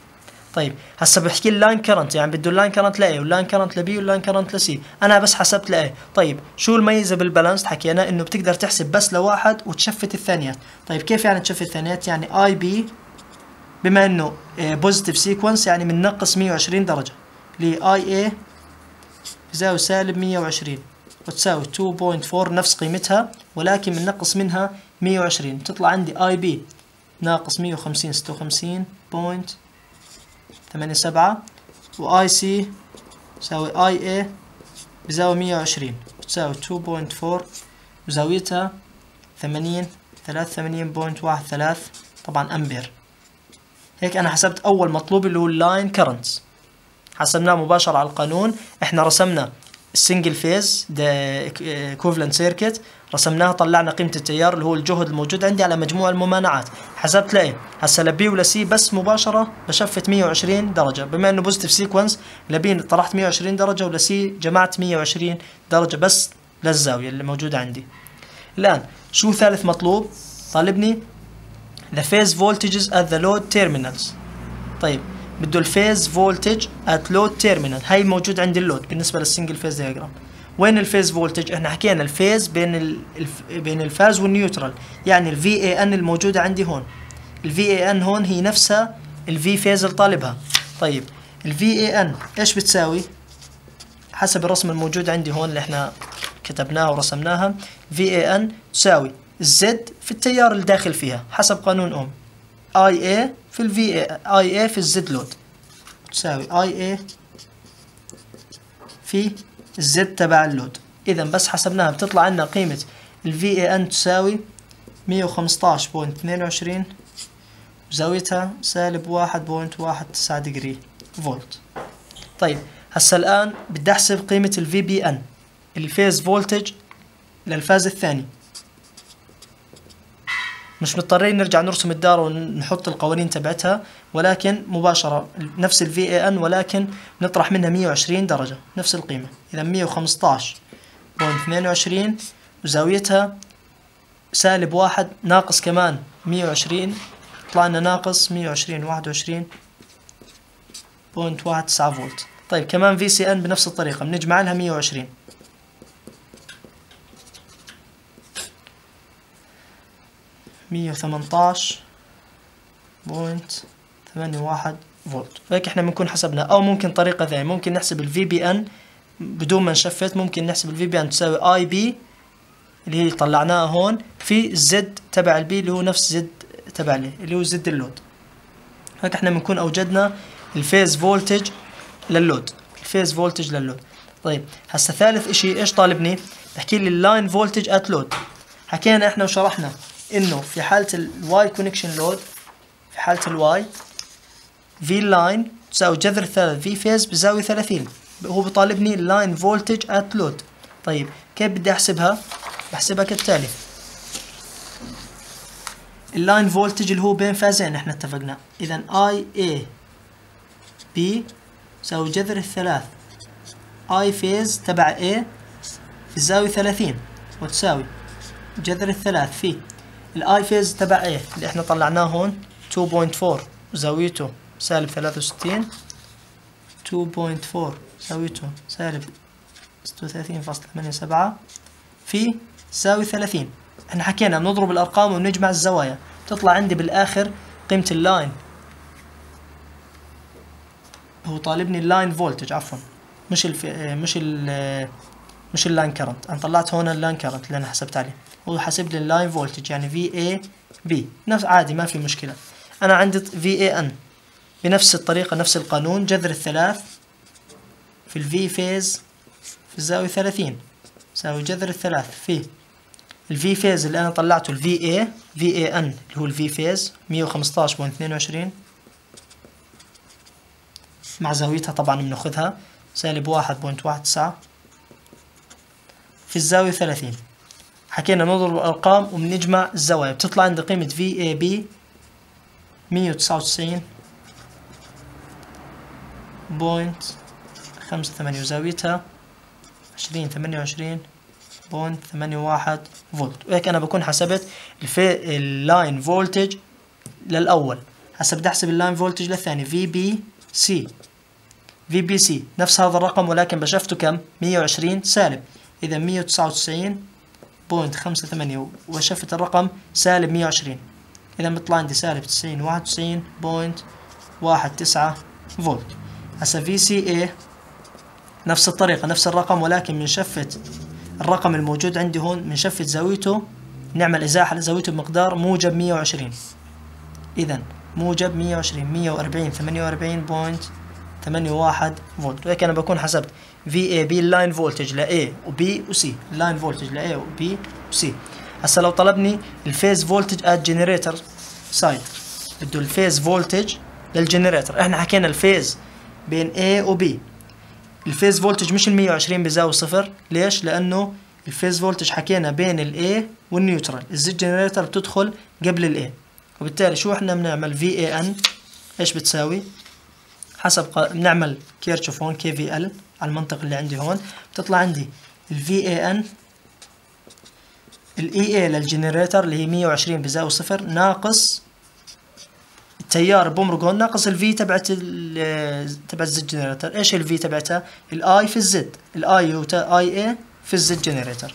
طيب هسه بحكي ال line current يعني بده اللاين كرنت لاي واللاين كرنت لبي واللاين كرنت لسي أنا بس حسبت ل A طيب شو الميزة بال balance حكينا إنه بتقدر تحسب بس لواحد وت shift الثانيات. طيب كيف يعني ت shift الثانيات؟ يعني IB بما إنه positive sequence يعني بننقص 120 درجة. ال IA بيساوي سالب 120 وتساوي 2.4 نفس قيمتها ولكن بننقص منها 120 تطلع عندي IB ناقص 150 56 point ثمانية سبعة. و IC يساوي IA بزاوية مية وعشرين. بتساوي two point four وزاويتها ثمانين ثلاث ثمانين point واحد ثلاث. طبعا أمبير. هيك أنا حسبت أول مطلوب اللي هو ال line currents حسبناه مباشرة على القانون. إحنا رسمنا ال single phase the equivalent circuit رسمناها طلعنا قيمة التيار اللي هو الجهد الموجود عندي على مجموع الممانعات. حسبت ل A هسا ل B ول C بس مباشرة ب shift 120 درجة. بما إنه positive sequence ل B طرحت 120 درجة ول C جمعت 120 درجة بس للزاوية اللي موجودة عندي. الآن شو ثالث مطلوب؟ طالبني the phase voltages at the load terminals. طيب بده ال phase voltage at load terminal هاي موجود عند ال load بالنسبة لل single phase diagram وين ال phase voltage؟ إحنا حكينا ال phase بين. بين الفاز وال neutral. يعني الفي اي ان الموجودة عندي هون. الفي اي ان هون هي نفسها ال V phase اللي طالبها. طيب الفي اي ان إيش بتساوي؟ حسب الرسم الموجود عندي هون اللي إحنا كتبناها ورسمناها. في اي ان تساوي ال Z في التيار الداخل فيها حسب قانون اوم IA في ال IA في ال Z load تساوي IA في ال Z تبع ال load. اذا بس حسبناها بتطلع عندنا قيمة الفي اي ان تساوي مية وخمسطاش point اثنين وعشرين وزاويتها سالب واحد point واحد تسعة degree فولت. طيب هسا الآن بدي أحسب قيمة ال VBN ال phase voltage للفاز الثاني. مش مضطرين نرجع نرسم الدارة ونحط القوانين تبعتها ولكن مباشرة نفس ال VAN ولكن نطرح منها 120 درجة نفس القيمة. إذا 115.22 وزاويتها سالب واحد ناقص كمان 120 طلع لنا ناقص 120 21 point واحد تسعة فولت. طيب كمان VCN بنفس الطريقة بنجمع لها 120 مية وثمنتاش point ثمانية واحد فولت. فهيك إحنا بنكون حسبنا. أو ممكن طريقة ثانية. ممكن نحسب ال VBN بدون ما ن shift. ممكن نحسب ال VBN تساوي IB اللي هي طلعناها هون في ال Z تبع ال B اللي هو نفس Z تبع ال A اللي هو Z ال load. هيك إحنا بنكون أوجدنا الفيز فولتج لللود الفيز فولتج لللود طيب هسا ثالث إشي إيش طالبني؟ بحكي لي ال line voltage at load حكينا إحنا وشرحنا. إنه في حالة ال Y connection load في حالة ال Y V line تساوي جذر ثلاثة V phase بزاوية ثلاثين هو بيطالبني ال line voltage at load طيب كيف بدي أحسبها؟ بحسبها كالتالي. ال line voltage اللي هو بين فازين إحنا اتفقنا. اذا IAB تساوي جذر الثلاث. I phase تبع في الزاوية 30 وتساوي جذر الثلاث في. ال I phase تبع A اللي إحنا طلعناه هون. 2.4 زاويته سالب 63 2.4 زاويته سالب 36.87 في تساوي 30 إحنا حكينا بنضرب الأرقام وبنجمع الزوايا. تطلع عندي بالآخر قيمة ال line. هو طالبني ال line voltage عفوا. مش الف... مش ال مش ال line current. أنا طلعت هون ال line current اللي أنا حسبت عليه. هو حسب لي ال line voltage يعني VAB نفس عادي ما في مشكلة. أنا عندي في اي ان بنفس الطريقة نفس القانون جذر الثلاث في ال V phase في الزاوية ثلاثين. يساوي جذر الثلاث في ال V phase اللي أنا طلعته ال VA VAN اللي هو ال V phase مية وخمسطاش point اثنين وعشرين. مع زاويتها طبعا بناخذها. سالب واحد point واحد تسعة. في الزاوية ثلاثين. حكينا نضرب الأرقام وبنجمع الزوايا. بتطلع عندي قيمة V A B مية وتسعة وتسعين point خمسة ثمانية وزاويتها عشرين ثمانية وعشرين point ثمانية واحد فولت. وهيك أنا بكون حسبت ال V ال line voltage للأول. هسا بدي أحسب ال line voltage للثاني. V B C V B C نفس هذا الرقم ولكن ب shift ته كم؟ 120 سالب. إذا 199 point خمسة ثمانية و shift الرقم سالب 120 إذا بيطلع عندي سالب 90 91 point واحد تسعة فولت. هسا V C A نفس الطريقة نفس الرقم ولكن بن shift الرقم الموجود عندي هون بن shift زاويته نعمل إزاحة لزاويته بمقدار موجب 120 إذا موجب 120 140 48 point 81 فولت. وهيك أنا بكون حسبت V A B ال line voltage ل A و B و C. ال line voltage ل A و B و C. هسا لو طلبني ال phase voltage at generator side بده ال phase voltage لل generator إحنا حكينا ال phase بين A و B. ال phase voltage مش ال 120 بيساوي صفر. ليش؟ لأنه الفيز فولتج حكينا بين ال A والنيوترال الزيت جنريتر بتدخل قبل ال A. وبالتالي شو إحنا بنعمل؟ ان إيش بتساوي؟ حسب. بنعمل كيرشوف هون كي في ال على المنطق اللي عندي هون. بتطلع عندي الفي VAN ال EA للجنريتر اللي هي 120 بزاوية صفر ناقص التيار بومرجون ناقص الفي تبعت تبعت الزد جنريتر. إيش الفي تبعتها ال I في ال Z ال I هو I A في ال Z generator.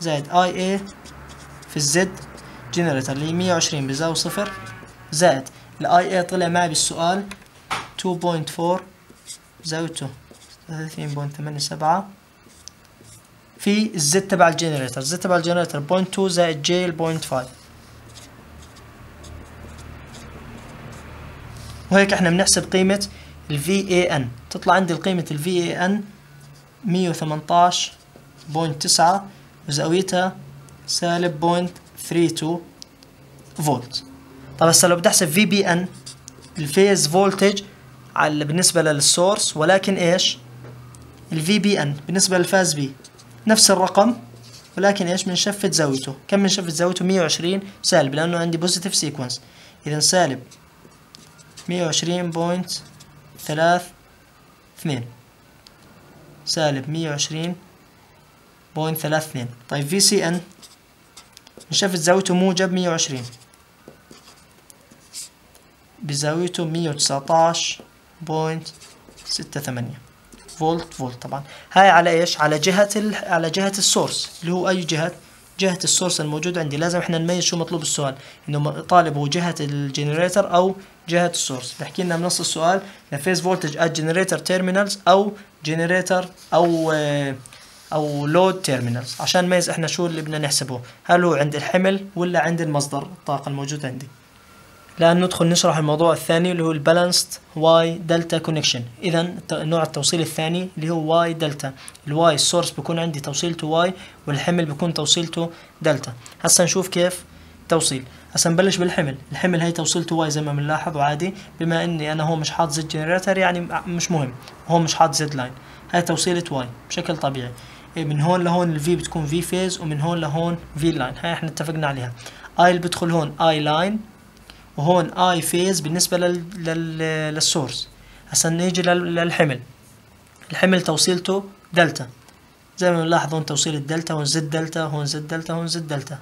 زائد I A في ال Z generator اللي هي 120 بزاوية صفر. زائد ال I A طلع معي بالسؤال 2.4 زاوية 2 33.87 في ال Z تبع ال generator. ال Z تبع ال generator 0.2 زائد j 0.5 وهيك إحنا بنحسب قيمة ال VAN تطلع عندي قيمة ال VAN 118.9 وزاويتها سالب 0.32 فولت. طب هسه لو بدي احسب VBN ال phase voltage على بالنسبة لل source ولكن إيش؟ ال VBN بالنسبة لل phase B نفس الرقم ولكن إيش؟ بن shift زاويته. كم بن shift زاويته؟ 120 سالب لأنه عندي positive sequence اذا سالب مية وعشرين point ثلاث اثنين. سالب مية وعشرين point ثلاث اثنين. طيب V C N ن shift زاويته موجب مية وعشرين. بزاويته مية وتسعتاش point ستة ثمانية. volt volt طبعا. هاي على إيش؟ على جهة ال... على جهة ال source. اللي هو أي جهة؟ جهة ال source الموجود عندي. لازم إحنا نميز شو مطلوب السؤال. إنه طالب هو جهة ال generator أو جهة ال source. بحكي لنا بنص السؤال phase voltage at generator terminals أو generator أو أو load terminals عشان نميز إحنا شو اللي بدنا نحسبه. هل هو عند الحمل ولا عند المصدر الطاقة الموجود عندي؟ الآن ندخل نشرح الموضوع الثاني اللي هو ال balanced Y delta connection. إذا نوع التوصيل الثاني اللي هو Y delta. ال Y ال source بيكون عندي توصيلته Y والحمل بيكون توصيلته دلتا. هسا نشوف كيف توصيل. هسا نبلش بالحمل. الحمل هي توصيلته Y زي ما بنلاحظ وعادي بما إني أنا هون مش حاط Z generator يعني مش مهم. هون مش حاط Z line هاي توصيلة Y بشكل طبيعي. من هون لهون ال V بتكون V phase ومن هون لهون V line هاي إحنا اتفقنا عليها. I اللي بدخل هون I line وهون I phase بالنسبة لل... لل... لل source. هسا نيجي لل... للحمل. الحمل توصيلته دلتا. زي ما نلاحظ هون توصيل الدلتا هون Z delta هون Z delta هون Z delta.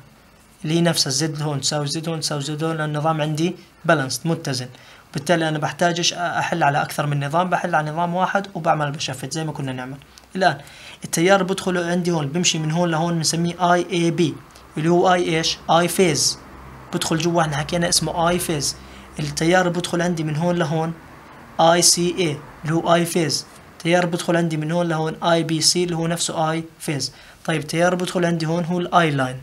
اللي هي نفسها ال Z هون تساوي Z هون تساوي Z هون لأن النظام عندي balanced متزن. وبالتالي أنا بحتاجش أحل على أكثر من نظام بحل على نظام واحد وبعمل ب shift زي ما كنا نعمل. الآن التيار بدخل عندي هون بمشي من هون لهون بنسميه I A B اللي هو I إيش؟ I phase. بدخل جوا إحنا حكينا اسمه I phase التيار بدخل عندي من هون لهون I C A اللي هو I phase تيار بدخل عندي من هون لهون I B C اللي هو نفسه I phase طيب تيار بدخل عندي هون هو ال I line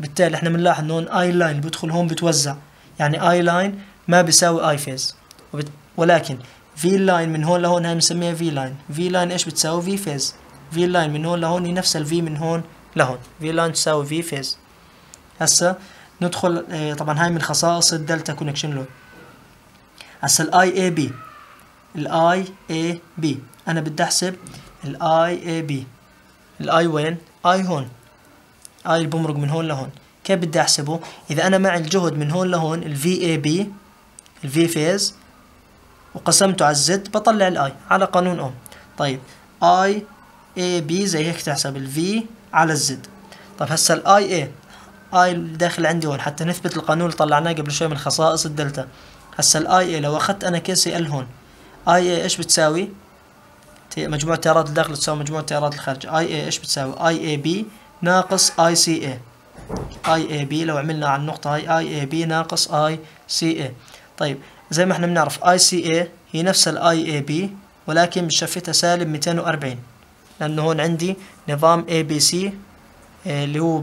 بالتالي إحنا بنلاحظ هون I line بدخل هون بتوزع. يعني I line ما بيساوي I phase ولكن V line من هون لهون هاي بنسميها V line V line إيش بتساوي؟ V phase V line من هون لهون هي نفس ال V من هون لهون. V line تساوي V phase هسا ندخل آه طبعا هاي من خصائص ال delta connection load هسا ال I A B ال I A B أنا بدي أحسب ال I A B ال I وين؟ I هون. I اللي بمرق من هون لهون. كيف بدي أحسبه؟ إذا أنا معي الجهد من هون لهون ال V A B ال V phase وقسمته على ال Z بطلع ال I على قانون اوم طيب I AB زي هيك تحسب ال V على ال Z. طيب هسا ال I A I داخل عندي هون. حتى نثبت القانون اللي طلعناه قبل شوي من خصائص الدلتا. هسا ال I A لو أخذت أنا KCL هون. I A إيش بتساوي؟ مجموع التيارات الداخل تساوي مجموع التيارات الخارج. I A إيش بتساوي؟ I AB ناقص I CA I AB لو عملنا على النقطة هاي I AB ناقص I CA طيب زي ما إحنا بنعرف I CA هي نفس ال I AB ولكن بشفتها سالب 240 لأنه هون عندي نظام ABC اللي هو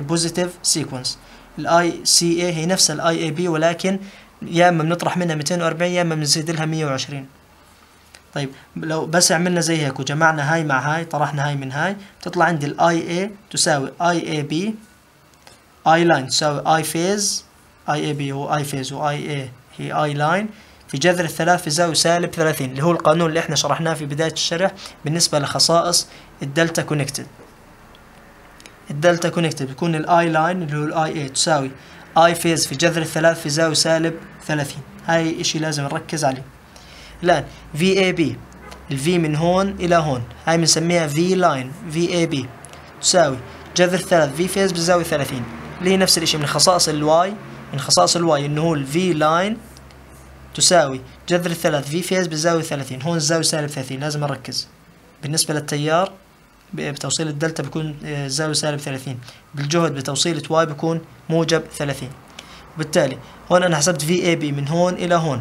positive sequence ال I CA هي نفس ال I AB ولكن يا إما بنطرح منها 240 يا إما بنزيد لها 120 طيب لو بس عملنا زي هيك وجمعنا هاي مع هاي طرحنا هاي من هاي بتطلع عندي ال I A تساوي I AB I line تساوي I phase I AB هو I phase و I A هي I line في جذر الثلاث في زاوية سالب 30 اللي هو القانون اللي إحنا شرحناه في بداية الشرح بالنسبة لخصائص الدلتا connected الدلتا connected بيكون ال I line اللي هو ال I A تساوي I phase في جذر الثلاث في زاوية سالب 30 هاي إشي لازم نركز عليه. الآن V AB ال V من هون إلى هون. هاي بنسميها V line V AB تساوي جذر ثلاث V phase بزاوية 30 اللي هي نفس الإشي من خصائص ال Y من خصائص ال Y إنه هو ال V line تساوي جذر الثلاث V phase بزاوية 30 هون الزاوية سالب 30 لازم نركز. بالنسبة للتيار بتوصيل الدلتا بيكون الزاوية سالب 30 بالجهد بتوصيلة Y بيكون موجب 30 وبالتالي هون أنا حسبت V AB من هون إلى هون.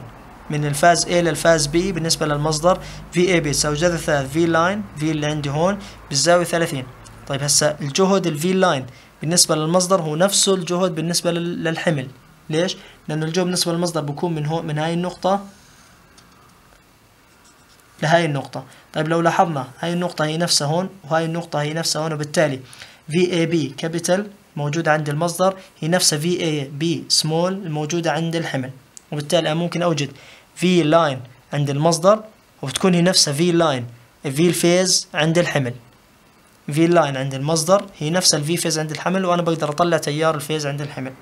من ال phase A لل phase B بالنسبة للمصدر V AB تساوي جذر ثلاث V line في اللي عندي هون بالزاوية 30 طيب هسا الجهد ال V line بالنسبة للمصدر هو نفسه الجهد بالنسبة للحمل. ليش؟ لأنه الجهد بالنسبة للمصدر بكون من هون من هاي النقطة لهاي النقطة. طيب لو لاحظنا هاي النقطة هي نفسها هون وهاي النقطة هي نفسها هون وبالتالي B capital موجودة عند المصدر هي نفسها B small الموجودة عند الحمل. وبالتالي أنا ممكن أوجد V line عند المصدر وبتكون هي نفسها V line في ال phase عند الحمل. V line عند المصدر هي نفس ال V phase عند الحمل وأنا بقدر أطلع تيار ال phase عند الحمل.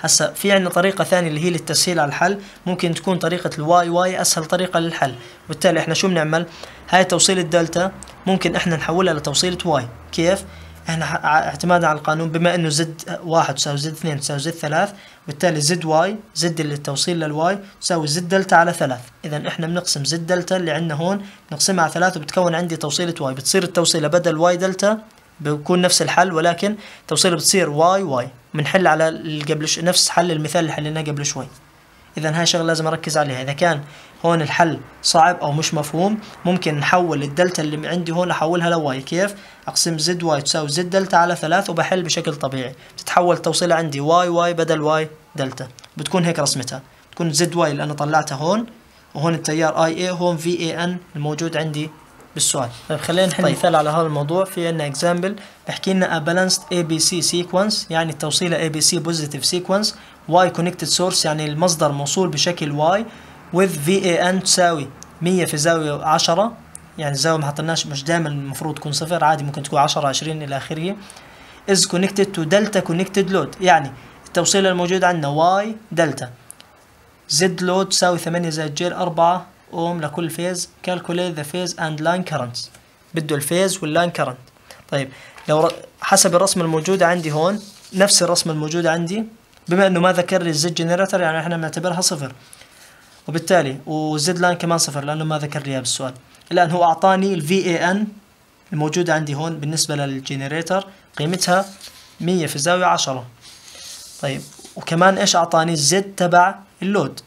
هسا في عندنا طريقة ثانية اللي هي للتسهيل على الحل. ممكن تكون طريقة ال Y Y أسهل طريقة للحل. وبالتالي إحنا شو بنعمل؟ هاي توصيل الدلتا ممكن إحنا نحولها لتوصيلة Y. كيف؟ إحنا اعتمادا على القانون بما إنه زد واحد تساوي زد اثنين تساوي زد ثلاث بالتالي Z Y Z اللي التوصيل لل Y تساوي Z دلتا على ثلاث. اذا إحنا بنقسم Z دلتا اللي عندنا هون نقسمها على ثلاث وبتكون عندي توصيلة Y. بتصير التوصيلة بدل Y دلتا بيكون نفس الحل ولكن توصيله بتصير Y Y. بنحل على قبل نفس حل المثال اللي حليناه قبل شوي. إذا هاي شغلة لازم أركز عليها. إذا كان هون الحل صعب أو مش مفهوم ممكن نحول الدلتا اللي عندي هون أحولها ل Y. كيف؟ أقسم زد واي تساوي زد دلتا على ثلاث وبحل بشكل طبيعي. بتتحول توصيلها عندي Y Y بدل Y دلتا. بتكون هيك رسمتها. تكون Z Y اللي أنا طلعتها هون وهون التيار I A هون V AN الموجود عندي بالسؤال. طيب خلينا نحل طيب. مثال على هذا الموضوع. في عندنا example بحكي لنا a balanced ABC sequence يعني التوصيلة ABC positive sequence Y connected source يعني المصدر موصول بشكل Y with VAN تساوي 100 في زاوية 10 يعني الزاوية ما حطيناش مش دائما المفروض تكون صفر عادي ممكن تكون 10 20 إلى آخره. Is connected to delta connected load يعني التوصيلة الموجودة عندنا Y دلتا Z load تساوي 8 زائد j 4 أوم لكل phase calculate the phase and line currents. بده ال phase وال line current طيب لو. حسب الرسمة الموجودة عندي هون نفس الرسمة الموجودة عندي بما إنه ما ذكر لي ال Z generator يعني إحنا بنعتبرها صفر. وبالتالي و Z line كمان صفر لأنه ما ذكر لي بالسؤال. الآن هو أعطاني ال V AN الموجودة عندي هون بالنسبة لل generator قيمتها مية في الزاوية عشرة. طيب وكمان إيش أعطاني ال Z تبع ال load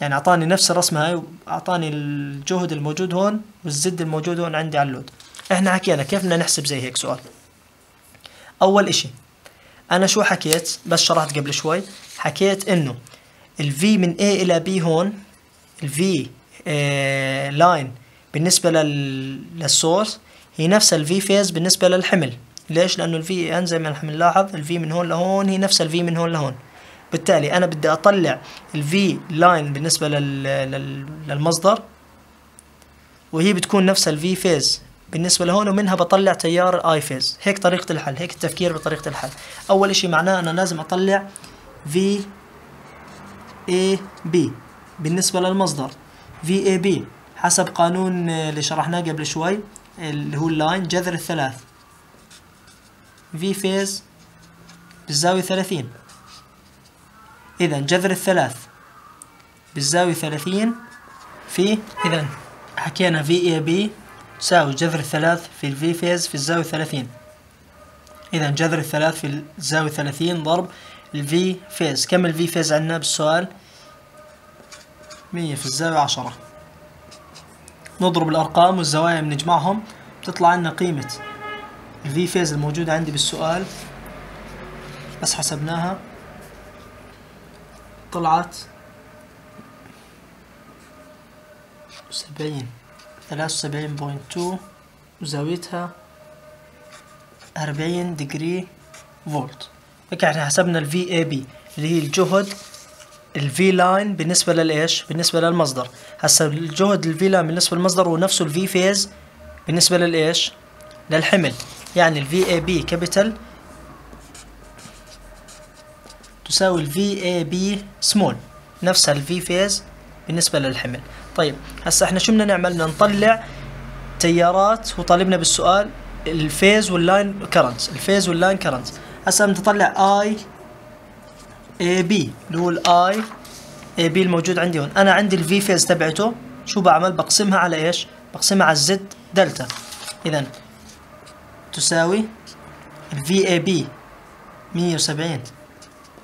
يعني أعطاني نفس الرسمة هاي وأعطاني الجهد الموجود هون وال Z الموجود هون عندي على ال load. إحنا حكينا كيف بدنا نحسب زي هيك سؤال. أول إشي أنا شو حكيت؟ بس شرحت قبل شوي. حكيت إنه ال V من A إلى B هون ال V line بالنسبة لل... لل source هي نفس ال V phase بالنسبة للحمل. ليش؟ لأنه ال V AN زي ما نحن نلاحظ ال V من هون لهون هي نفس ال V من هون لهون. بالتالي أنا بدي أطلع ال V line. لل... للمصدر وهي بتكون نفس ال V phase بالنسبة لهون ومنها بطلع تيار I phase هيك طريقة الحل هيك التفكير بطريقة الحل. أول إشي معناه أنا لازم أطلع V AB بالنسبة للمصدر. V AB حسب قانون اللي شرحناه قبل شوي اللي هو ال line جذر الثلاث. V phase بالزاوية ثلاثين. إذا جذر الثلاث. بالزاوية ثلاثين في إذا حكينا V AB تساوي جذر الثلاث في ال V phase في الزاوية ثلاثين. إذا جذر الثلاث في الزاوية ثلاثين ضرب ال V phase كم ال V phase عندنا بالسؤال؟ مية في الزاوية عشرة. نضرب الأرقام والزوايا بنجمعهم بتطلع لنا قيمة ال V phase الموجودة عندي بالسؤال. بس حسبناها. طلعت سبعين ثلاثة وسبعين point two وزاويتها أربعين degree فولت هيك إحنا حسبنا ال V A B اللي هي الجهد ال V line بالنسبة للايش؟ بالنسبة للمصدر هسا الجهد ال V line بالنسبة للمصدر هو نفسه ال V phase بالنسبة للايش؟ للحمل يعني ال V A B capital تساوي ال V A B small نفسها ال V phase بالنسبة للحمل. طيب هسا إحنا شو بدنا نعمل؟ بدنا نطلع تيارات وطالبنا بالسؤال الفيز واللاين كرنت الفيز واللاين كرنت هسا بدنا نطلع I A B اللي هو ال I A B الموجود عندي هون. أنا عندي ال V phase تبعته. شو بعمل؟ بقسمها على إيش؟ بقسمها على ال Z دلتا اذا تساوي ال V A B 170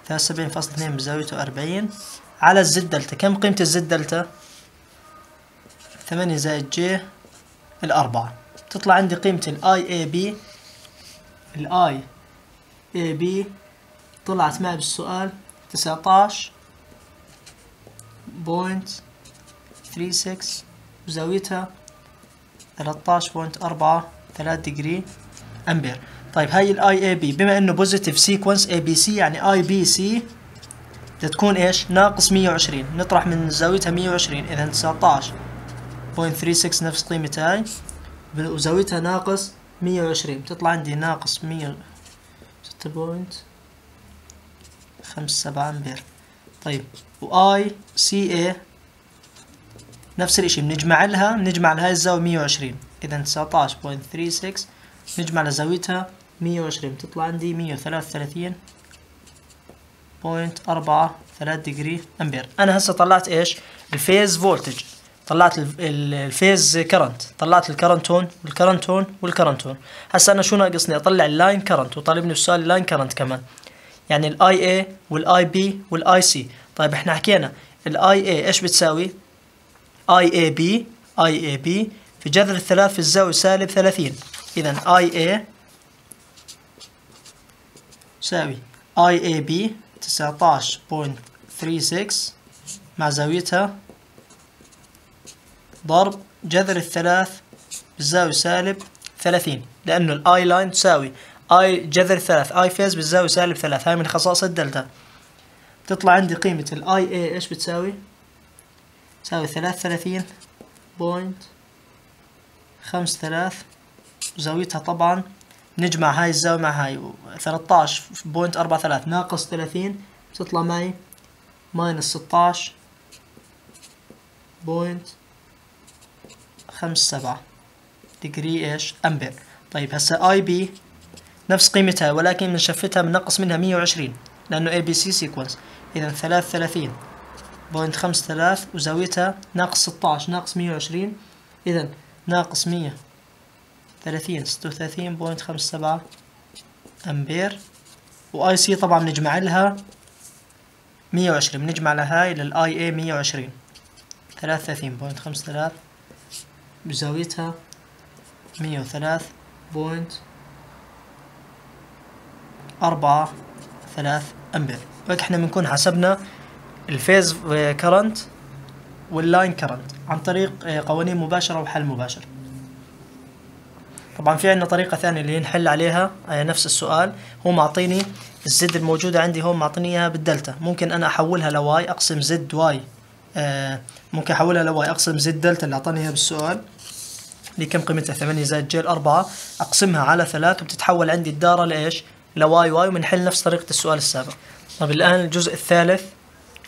73.2 بزاويته 40 على ال Z دلتا. كم قيمة ال Z دلتا؟ 8 زائد j الأربعة. تطلع عندي قيمة ال I A B ال I A B طلعت معي بالسؤال 19 point 36 وزاويتها 13.4 3 degree أمبير. طيب هاي ال I A B بما إنه positive sequence A B C يعني I B C تكون إيش؟ ناقص 120 نطرح من زاويتها 120 اذا 19.36 نفس قيمة هاي وزاويتها ناقص 120 بتطلع عندي ناقص 100 6 point خمسة سبعة أمبير. طيب و I C A نفس الإشي. بنجمع لها بنجمع لهاي الزاوية 120 اذا 19.36 نجمع لزاويتها 120 بتطلع عندي 133 point أربعة ثلاث degree أمبير. أنا هسه طلعت إيش؟ ال phase voltage. طلعت ال phase current. طلعت ال current هون وال current هون وال current هون. هسه أنا شو ناقصني؟ أطلع ال line current وطالبني السؤال ال line current كمان. يعني ال I A وال I B وال I C طيب إحنا حكينا ال I A إيش بتساوي؟ I A B I A B في جذر الثلاث في الزاوية سالب ثلاثين. إذا I A تساوي three six مع زاويتها ضرب جذر الثلاث بالزاوية سالب ثلاثين لأنه ال I line تساوي إيه جذر ثلاث I phase بالزاوية سالب ثلاث هاي من خصائص الدلتا تطلع عندي قيمة ال I A إيش بتساوي؟ تساوي ثلاث ثلاثين point خمس ثلاث زاويتها طبعا نجمع هاي الزاوية مع هاي. ثلاثة point أربعة ثلاث ناقص ثلاثين بتطلع معي. minus ستاش point إيش؟ أمبير. طيب هسا I B نفس قيمتها ولكن بنشفتها بنقص منها مية وعشرين لأنه A B C sequence اذا ثلاث ثلاثين. point خمس ثلاث وزاويتها ناقص ستاش ناقص مية وعشرين. اذا ناقص مية ثلاثين ستة وثلاثين point خمس سبعة أمبير. و I C طبعا بنجمع لها مية وعشرين بنجمع لهاي لل I A مية وعشرين. ثلاث وثلاثين point خمس ثلاث بزاويتها مية وثلاث point أربعة ثلاث أمبير. وهيك إحنا بنكون حسبنا ال phase current وال line current عن طريق قوانين مباشرة وحل مباشر. طبعا في عندنا طريقة ثانية اللي نحل عليها نفس السؤال. هو معطيني ال Z الموجودة عندي هون معطيني إياها بالدلتا. ممكن أنا أحولها ل Y أقسم Z Y. آه ممكن أحولها ل Y أقسم Z دلتا اللي أعطاني إياها بالسؤال. اللي كم قيمتها؟ 8 زائد j ال 4 أقسمها على ثلاث وبتتحول عندي الدارة لإيش؟ ل Y Y وبنحل نفس طريقة السؤال السابق. طب الآن الجزء الثالث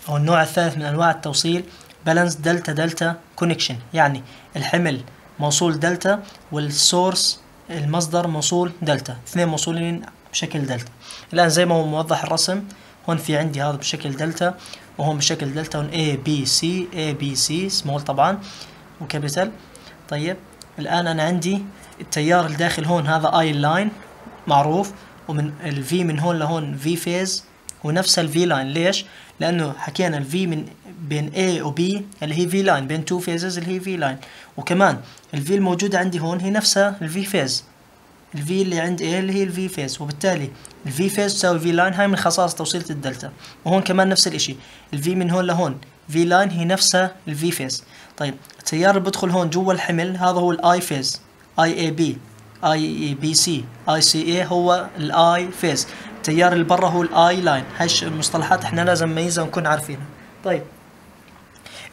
أو النوع الثالث من أنواع التوصيل balanced delta delta connection يعني الحمل موصول دلتا وال source المصدر موصول دلتا. اثنين موصولين بشكل دلتا. الآن زي ما هو موضح الرسم هون في عندي هذا بشكل دلتا وهون بشكل دلتا هون A B C A B C سمول طبعا و capital. طيب الآن أنا عندي التيار الداخل هون هذا I line معروف ومن ال V من هون لهون V phase ونفس ال V line ليش؟ لأنه حكينا ال V من بين A و B اللي هي V line بين two phases اللي هي V line وكمان ال V الموجودة عندي هون هي نفسها ال V phase ال V اللي عند A اللي هي ال V phase وبالتالي ال V phase تساوي V line هاي من خصائص توصيلة الدلتا. وهون كمان نفس الإشي. ال V من هون لهون. V line هي نفسها ال V phase طيب التيار اللي بدخل هون جوا الحمل. هذا هو ال I phase I AB I BC I CA هو ال I phase التيار اللي برا هو ال I line هاي المصطلحات إحنا لازم نميزها ونكون عارفينها. طيب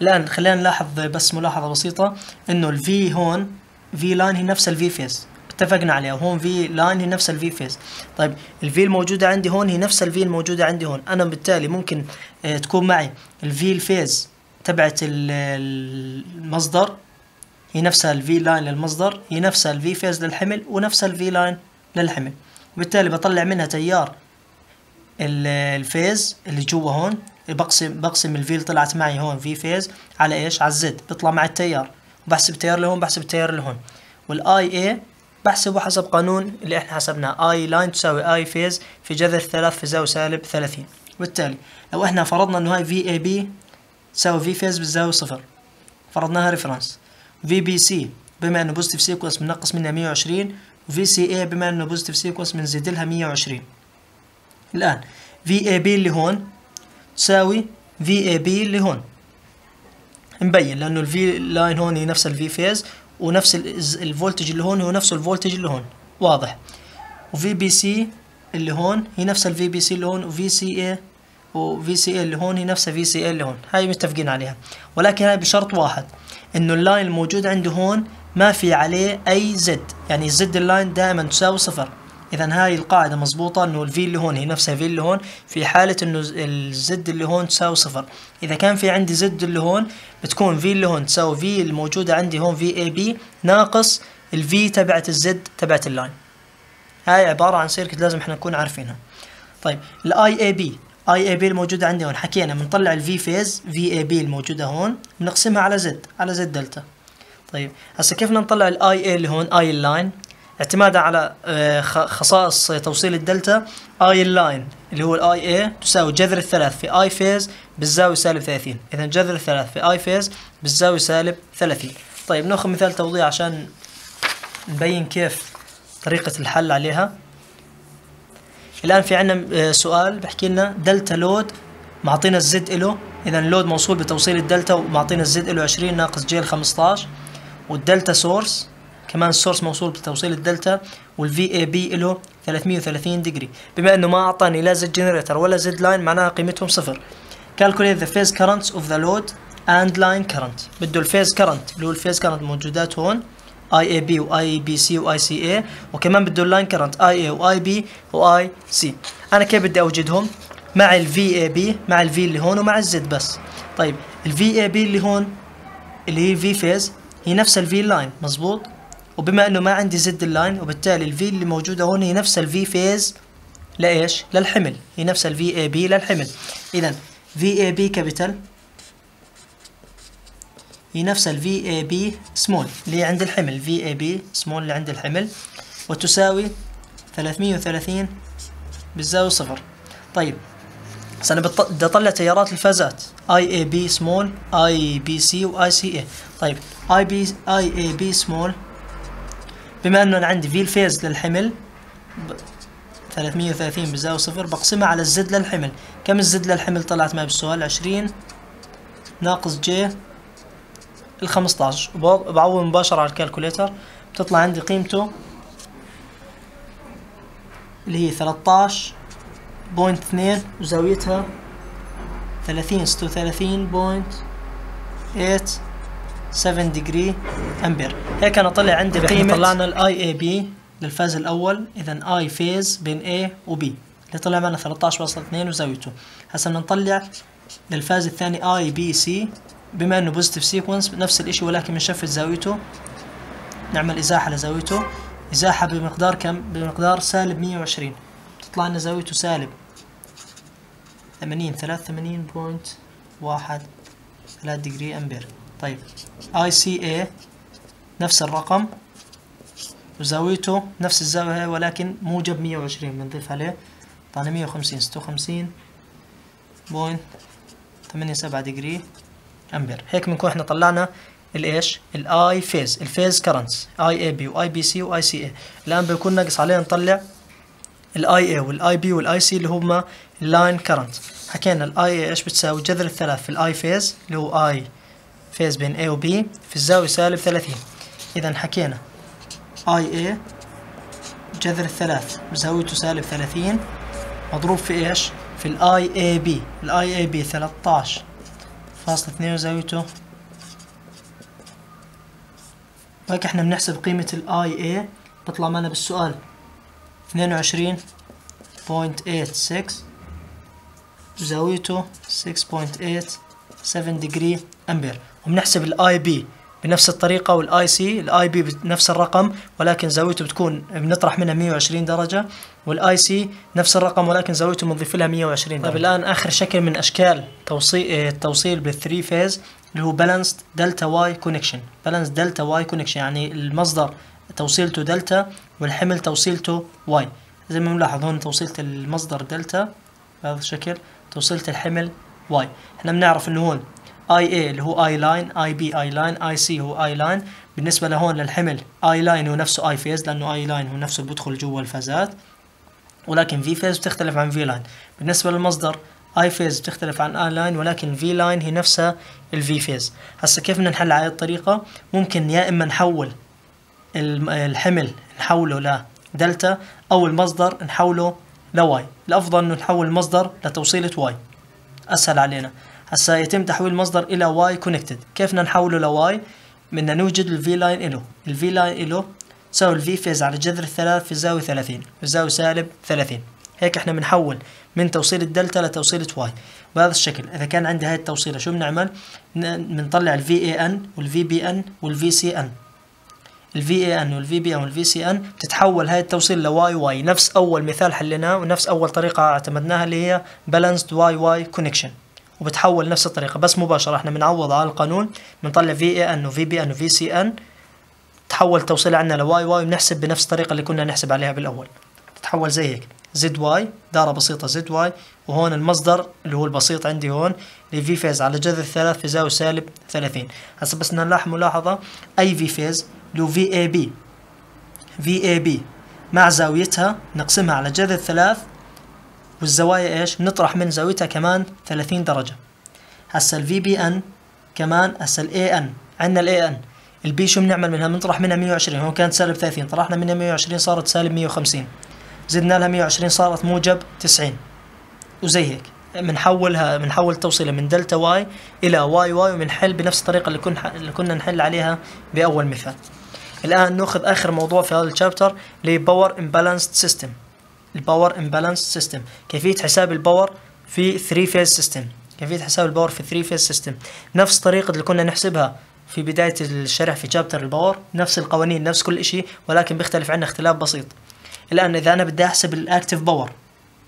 الآن خلينا نلاحظ بس ملاحظة بسيطة إنه ال V هون V line هي نفس ال V phase اتفقنا عليها وهون V line هي نفس ال V phase طيب ال V الموجودة عندي هون هي نفس ال V الموجودة عندي هون. أنا بالتالي ممكن آه تكون معي ال V ال phase تبعت المصدر هي نفسها ال V line للمصدر هي نفسها ال V phase للحمل ونفسها ال V line للحمل. وبالتالي بطلع منها تيار ال phase اللي جوا هون بقسم بقسم ال V اللي طلعت معي هون V phase على إيش؟ على ال Z. بيطلع مع التيار. وبحسب التيار لهون بحسب التيار لهون. وال I A بحسبه حسب قانون اللي إحنا حسبناه. I line تساوي I phase في جذر ثلاث في زاوية سالب 30 وبالتالي لو إحنا فرضنا إنه هاي V AB تساوي V phase بالزاوية صفر فرضناها reference V BC بما إنه positive sequence بنقص منها 120 و V CA بما إنه positive sequence بنزيد لها 120 الآن V AB اللي هون تساوي V AB اللي هون. مبين لأنه ال V line هون هي نفس ال V phase ونفس ال voltage اللي هون هو نفس ال voltage اللي هون. واضح. و V BC اللي هون هي نفس ال V BC اللي هون و V CA و V CA اللي هون هي نفسها V CA اللي هون. هاي متفقين عليها. ولكن هاي بشرط واحد إنه ال line الموجود عندي هون ما في عليه أي Z يعني Z ال line دائما تساوي صفر. اذا هاي القاعدة مضبوطة إنه ال V اللي هون هي نفسها V اللي هون في حالة إنه ال Z اللي هون تساوي صفر. إذا كان في عندي Z اللي هون بتكون V اللي هون تساوي V الموجودة عندي هون V AB ناقص ال V تبعت ال Z تبعت ال line هاي عبارة عن circuit لازم إحنا نكون عارفينها. طيب ال I AB I AB الموجودة عندي هون. حكينا بنطلع ال V phase V AB الموجودة هون بنقسمها على Z على Z delta طيب هسه كيف بدنا نطلع ال I A اللي هون؟ I ال line اعتمادا على خصائص توصيل الدلتا I ال line اللي هو ال I A تساوي جذر الثلاث في I phase بالزاويه سالب 30 اذا جذر الثلاث في I phase بالزاويه سالب 30 طيب ناخذ مثال توضيح عشان نبين كيف طريقة الحل عليها. الآن في عندنا سؤال بحكي لنا delta load معطينا ال Z له. اذا ال load موصول بتوصيل الدلتا ومعطينا ال Z له 20 ناقص j ال 15 وال delta source كمان ال source موصول بتوصيل الدلتا وال V AB له 330 degree بما إنه ما أعطاني لا Z generator ولا Z line معناها قيمتهم صفر. Calculate the phase currents of the load and line current. بده ال phase current اللي هو ال phase current موجودات هون I AB و I BC و I CA وكمان بده ال line current I A و I B و I C أنا كيف بدي أوجدهم؟ مع ال V AB مع ال V اللي هون ومع ال Z بس. طيب ال V AB اللي هون اللي هي V phase هي نفس ال V line مزبوط وبما أنه ما عندي Z ال line وبالتالي ال V اللي موجودة هون هي نفس ال V phase لإيش؟ للحمل. هي نفس ال V AB للحمل. اذا V AB capital هي نفس ال VAB سمول اللي عند الحمل. VAB سمول اللي عند الحمل. وتساوي 330 بالزاوية صفر. طيب بس أنا بدي أطلع تيارات الفازات IAB سمول IBC و ICA طيب IB IAB سمول بما أنه أنا عندي V ال phase للحمل 330 بزاوية صفر بقسمها على ال Z للحمل. كم ال Z للحمل طلعت معي بالسؤال؟ 20 ناقص j ال 15 وبعوض مباشرة على ال calculator. بتطلع عندي قيمته اللي هي 13 point اثنين وزاويتها ثلاثين ستة وثلاثين point eight seven degree امبير هيك أنا طلع عندي قيمة طلعنا ال I AB للفاز الأول. اذا I phase بين A و B. اللي طلع معنا 13.2 وزاويته. هسا بدنا نطلع للفاز الثاني I BC بما إنه positive sequence نفس الإشي ولكن بن shift زاويته. نعمل إزاحة لزاويته. إزاحة بمقدار كم؟ بمقدار سالب 120 تطلع لنا زاويته سالب 80 83 point واحد 3 degree امبير طيب. I CA نفس الرقم. وزاويته نفس الزاوية ولكن موجب 120 بنضيف عليه. طلعنا 150 56 point 87 degree أمبير. هيك بنكون إحنا طلعنا الإيش؟ ال I phase. ال phase currents I AB و I BC و I CA الآن بيكون ناقص علينا نطلع الآي اي والاي بي والاي سي اللي هما اللاين كرنت حكينا ال I A إيش بتساوي؟ جذر الثلاث في ال I phase اللي هو I phase بين A و B في الزاوية سالب 30 إذا حكينا. I جذر الثلاث بزاويته سالب 30 مضروب في إيش؟ في بي ال I AB 13 فاصلة اثنين وزاويته هيك إحنا بنحسب قيمة ال I A بطلع معنا بالسؤال. اثنين وعشرين point eight six زاويته six point eight seven degree أمبير. وبنحسب ال I B بنفس الطريقة وال I C ال I B بنفس الرقم ولكن زاويته بتكون بنطرح منها 120 درجة وال IC نفس الرقم ولكن زاويته بنضيف لها 120 درجة. طيب الآن آخر شكل من أشكال توصيل التوصيل بال three phase اللي هو balanced delta wye connection balanced delta wye connection يعني المصدر توصيلته دلتا والحمل توصيلته wye زي ما بنلاحظ هون توصيلة المصدر دلتا بهذا الشكل توصيلة الحمل wye إحنا بنعرف إنه هون IA اللي هو I line IB I line IC هو I line بالنسبة لهون للحمل I line هو نفسه I phase لأنه I line هو نفسه اللي بيدخل جوا الفازات. ولكن V phase بتختلف عن V line بالنسبة للمصدر I phase بتختلف عن I line ولكن V line هي نفسها ال V phase هسا كيف بدنا نحل على الطريقة؟ ممكن يا إما نحول الحمل نحوله لدلتا أو المصدر نحوله ل wye الأفضل إنه نحول المصدر لتوصيلة wye أسهل علينا. هسا يتم تحويل المصدر إلى wye connected كيف بدنا نحوله ل wye بدنا نوجد ال V line له ال V line له تساوي ال V phase على جذر الثلاث في زاوية 30 في زاوية سالب 30 هيك إحنا بنحول من توصيل الدلتا لتوصيلة wye بهذا الشكل إذا كان عندي هاي التوصيلة شو بنعمل؟ بنطلع ال VAN وال VBN وال VCN ال VAN وال VBN وال VCN بتتحول هاي التوصيل ل wye wye نفس أول مثال حليناه ونفس أول طريقة اعتمدناها اللي هي balanced wye wye connection وبتحول نفس الطريقة بس مباشرة إحنا بنعوض على القانون بنطلع في اي ان وفي بي ان وفي سي ان تحول توصيل عندنا ل wye wye وبنحسب بنفس الطريقة اللي كنا نحسب عليها بالأول. تتحول زي هيك زد واي دارة بسيطة زد واي وهون المصدر اللي هو البسيط عندي هون اللي V phase على جذر الثلاث في زاوية سالب 30 هسا بس نلاحظ ملاحظة أي في فيز هو في اي بي في اي بي مع زاويتها نقسمها على جذر الثلاث والزوايا إيش؟ نطرح من زاويتها كمان 30 درجة. هسا ال VBN كمان هسا ال AN عندنا ال AN ال B شو بنعمل منها؟ بنطرح منها 120 هون كانت سالب 30 طرحنا منها 120 صارت سالب 150 زدنا لها 120 صارت موجب 90 وزي هيك. بنحولها بنحول توصيلها من delta wye إلى wye wye وبنحل بنفس الطريقة اللي كنا اللي كنا نحل عليها بأول مثال. الآن نأخذ آخر موضوع في هذا ال chapter اللي power in balanced system ال power in balanced system كيفية حساب ال power في 3 phase system كيفية حساب ال power في 3 phase system نفس طريقة اللي كنا نحسبها في بداية الشرح في chapter ال power نفس القوانين نفس كل شيء ولكن بيختلف عنا اختلاف بسيط. الآن إذا أنا بدي أحسب ال active power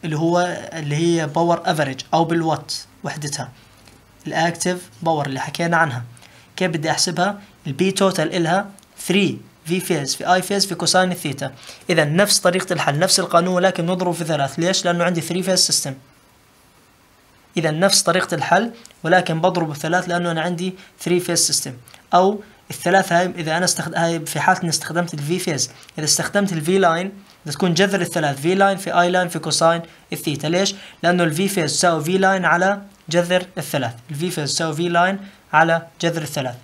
اللي هو اللي هي power average أو بالوات وحدتها. ال active power اللي حكينا عنها. كيف بدي أحسبها؟ ال P total إلها 3 V phase في I phase في cosine ال theta اذا نفس طريقة الحل نفس القانون ولكن نضرب في ثلاث. ليش؟ لأنه عندي 3 phase system اذا نفس طريقة الحل ولكن بضرب بثلاث لأنه أنا عندي 3 phase system أو الثلاث هاي إذا أنا استخد... هاي في حاله اني استخدمت ال V phase إذا استخدمت ال V line تكون جذر الثلاث V line في I line في cosine الثيتا. ليش؟ لأنه ال V phase تساوي V line على جذر الثلاث. ال V phase تساوي V line على جذر الثلاث.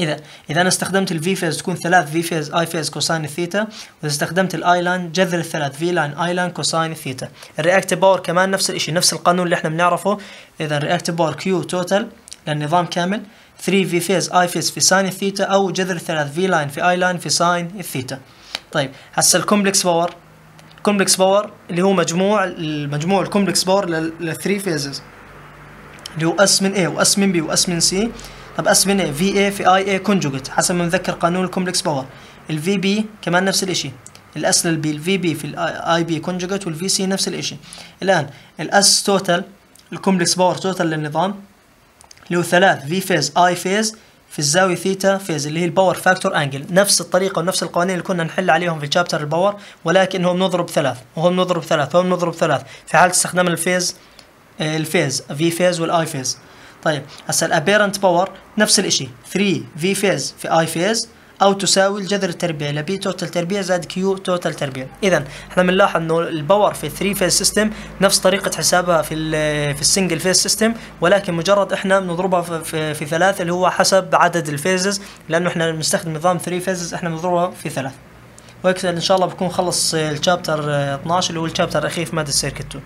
إذا إذا أنا استخدمت ال V phase تكون ثلاث V phase I phase cosine ال theta وإذا استخدمت ال I line جذر الثلاث V line I line cosine ال theta ال reactive power كمان نفس الشيء نفس القانون اللي إحنا بنعرفه. إذا ال reactive power Q total للنظام كامل 3 V phase I phase في sine ال theta أو جذر الثلاث V line في I line في sine ال theta طيب هسه ال complex power ال complex power اللي هو مجموع المجموع ال complex power لل three phases اللي هو S من A و S من B و S من C. طب S من A VA في IA conjugate حسب ما نذكر قانون ال complex power. ال VB كمان نفس الإشي. ال S لل B ال VB في ال IB conjugate وال VC نفس الإشي. الآن ال S total ال complex power total للنظام اللي هو ثلاث V phase I phase في الزاوية theta phase اللي هي ال power factor angle نفس الطريقة ونفس القوانين اللي كنا نحل عليهم في chapter ال power ولكن هو بنضرب ثلاث. وهو بنضرب ثلاث وهو بنضرب ثلاث. في حالة استخدام ال phase ال phase V phase وال I phase طيب هسا ال apparent power نفس الإشي. 3 V phase في I phase أو تساوي الجذر التربيع ل P total تربيع زائد Q total تربيع. اذا إحنا بنلاحظ إنه ال power في 3 phase system نفس طريقة حسابها في في ال single phase system ولكن مجرد إحنا بنضربها في, في, في ثلاث اللي هو حسب عدد ال phases لأنه إحنا بنستخدم نظام 3 phases إحنا بنضربها في ثلاث. وهيك إن شاء الله بكون خلص ال chapter 12 اللي هو ال chapter الأخير في مادة ال circuit 2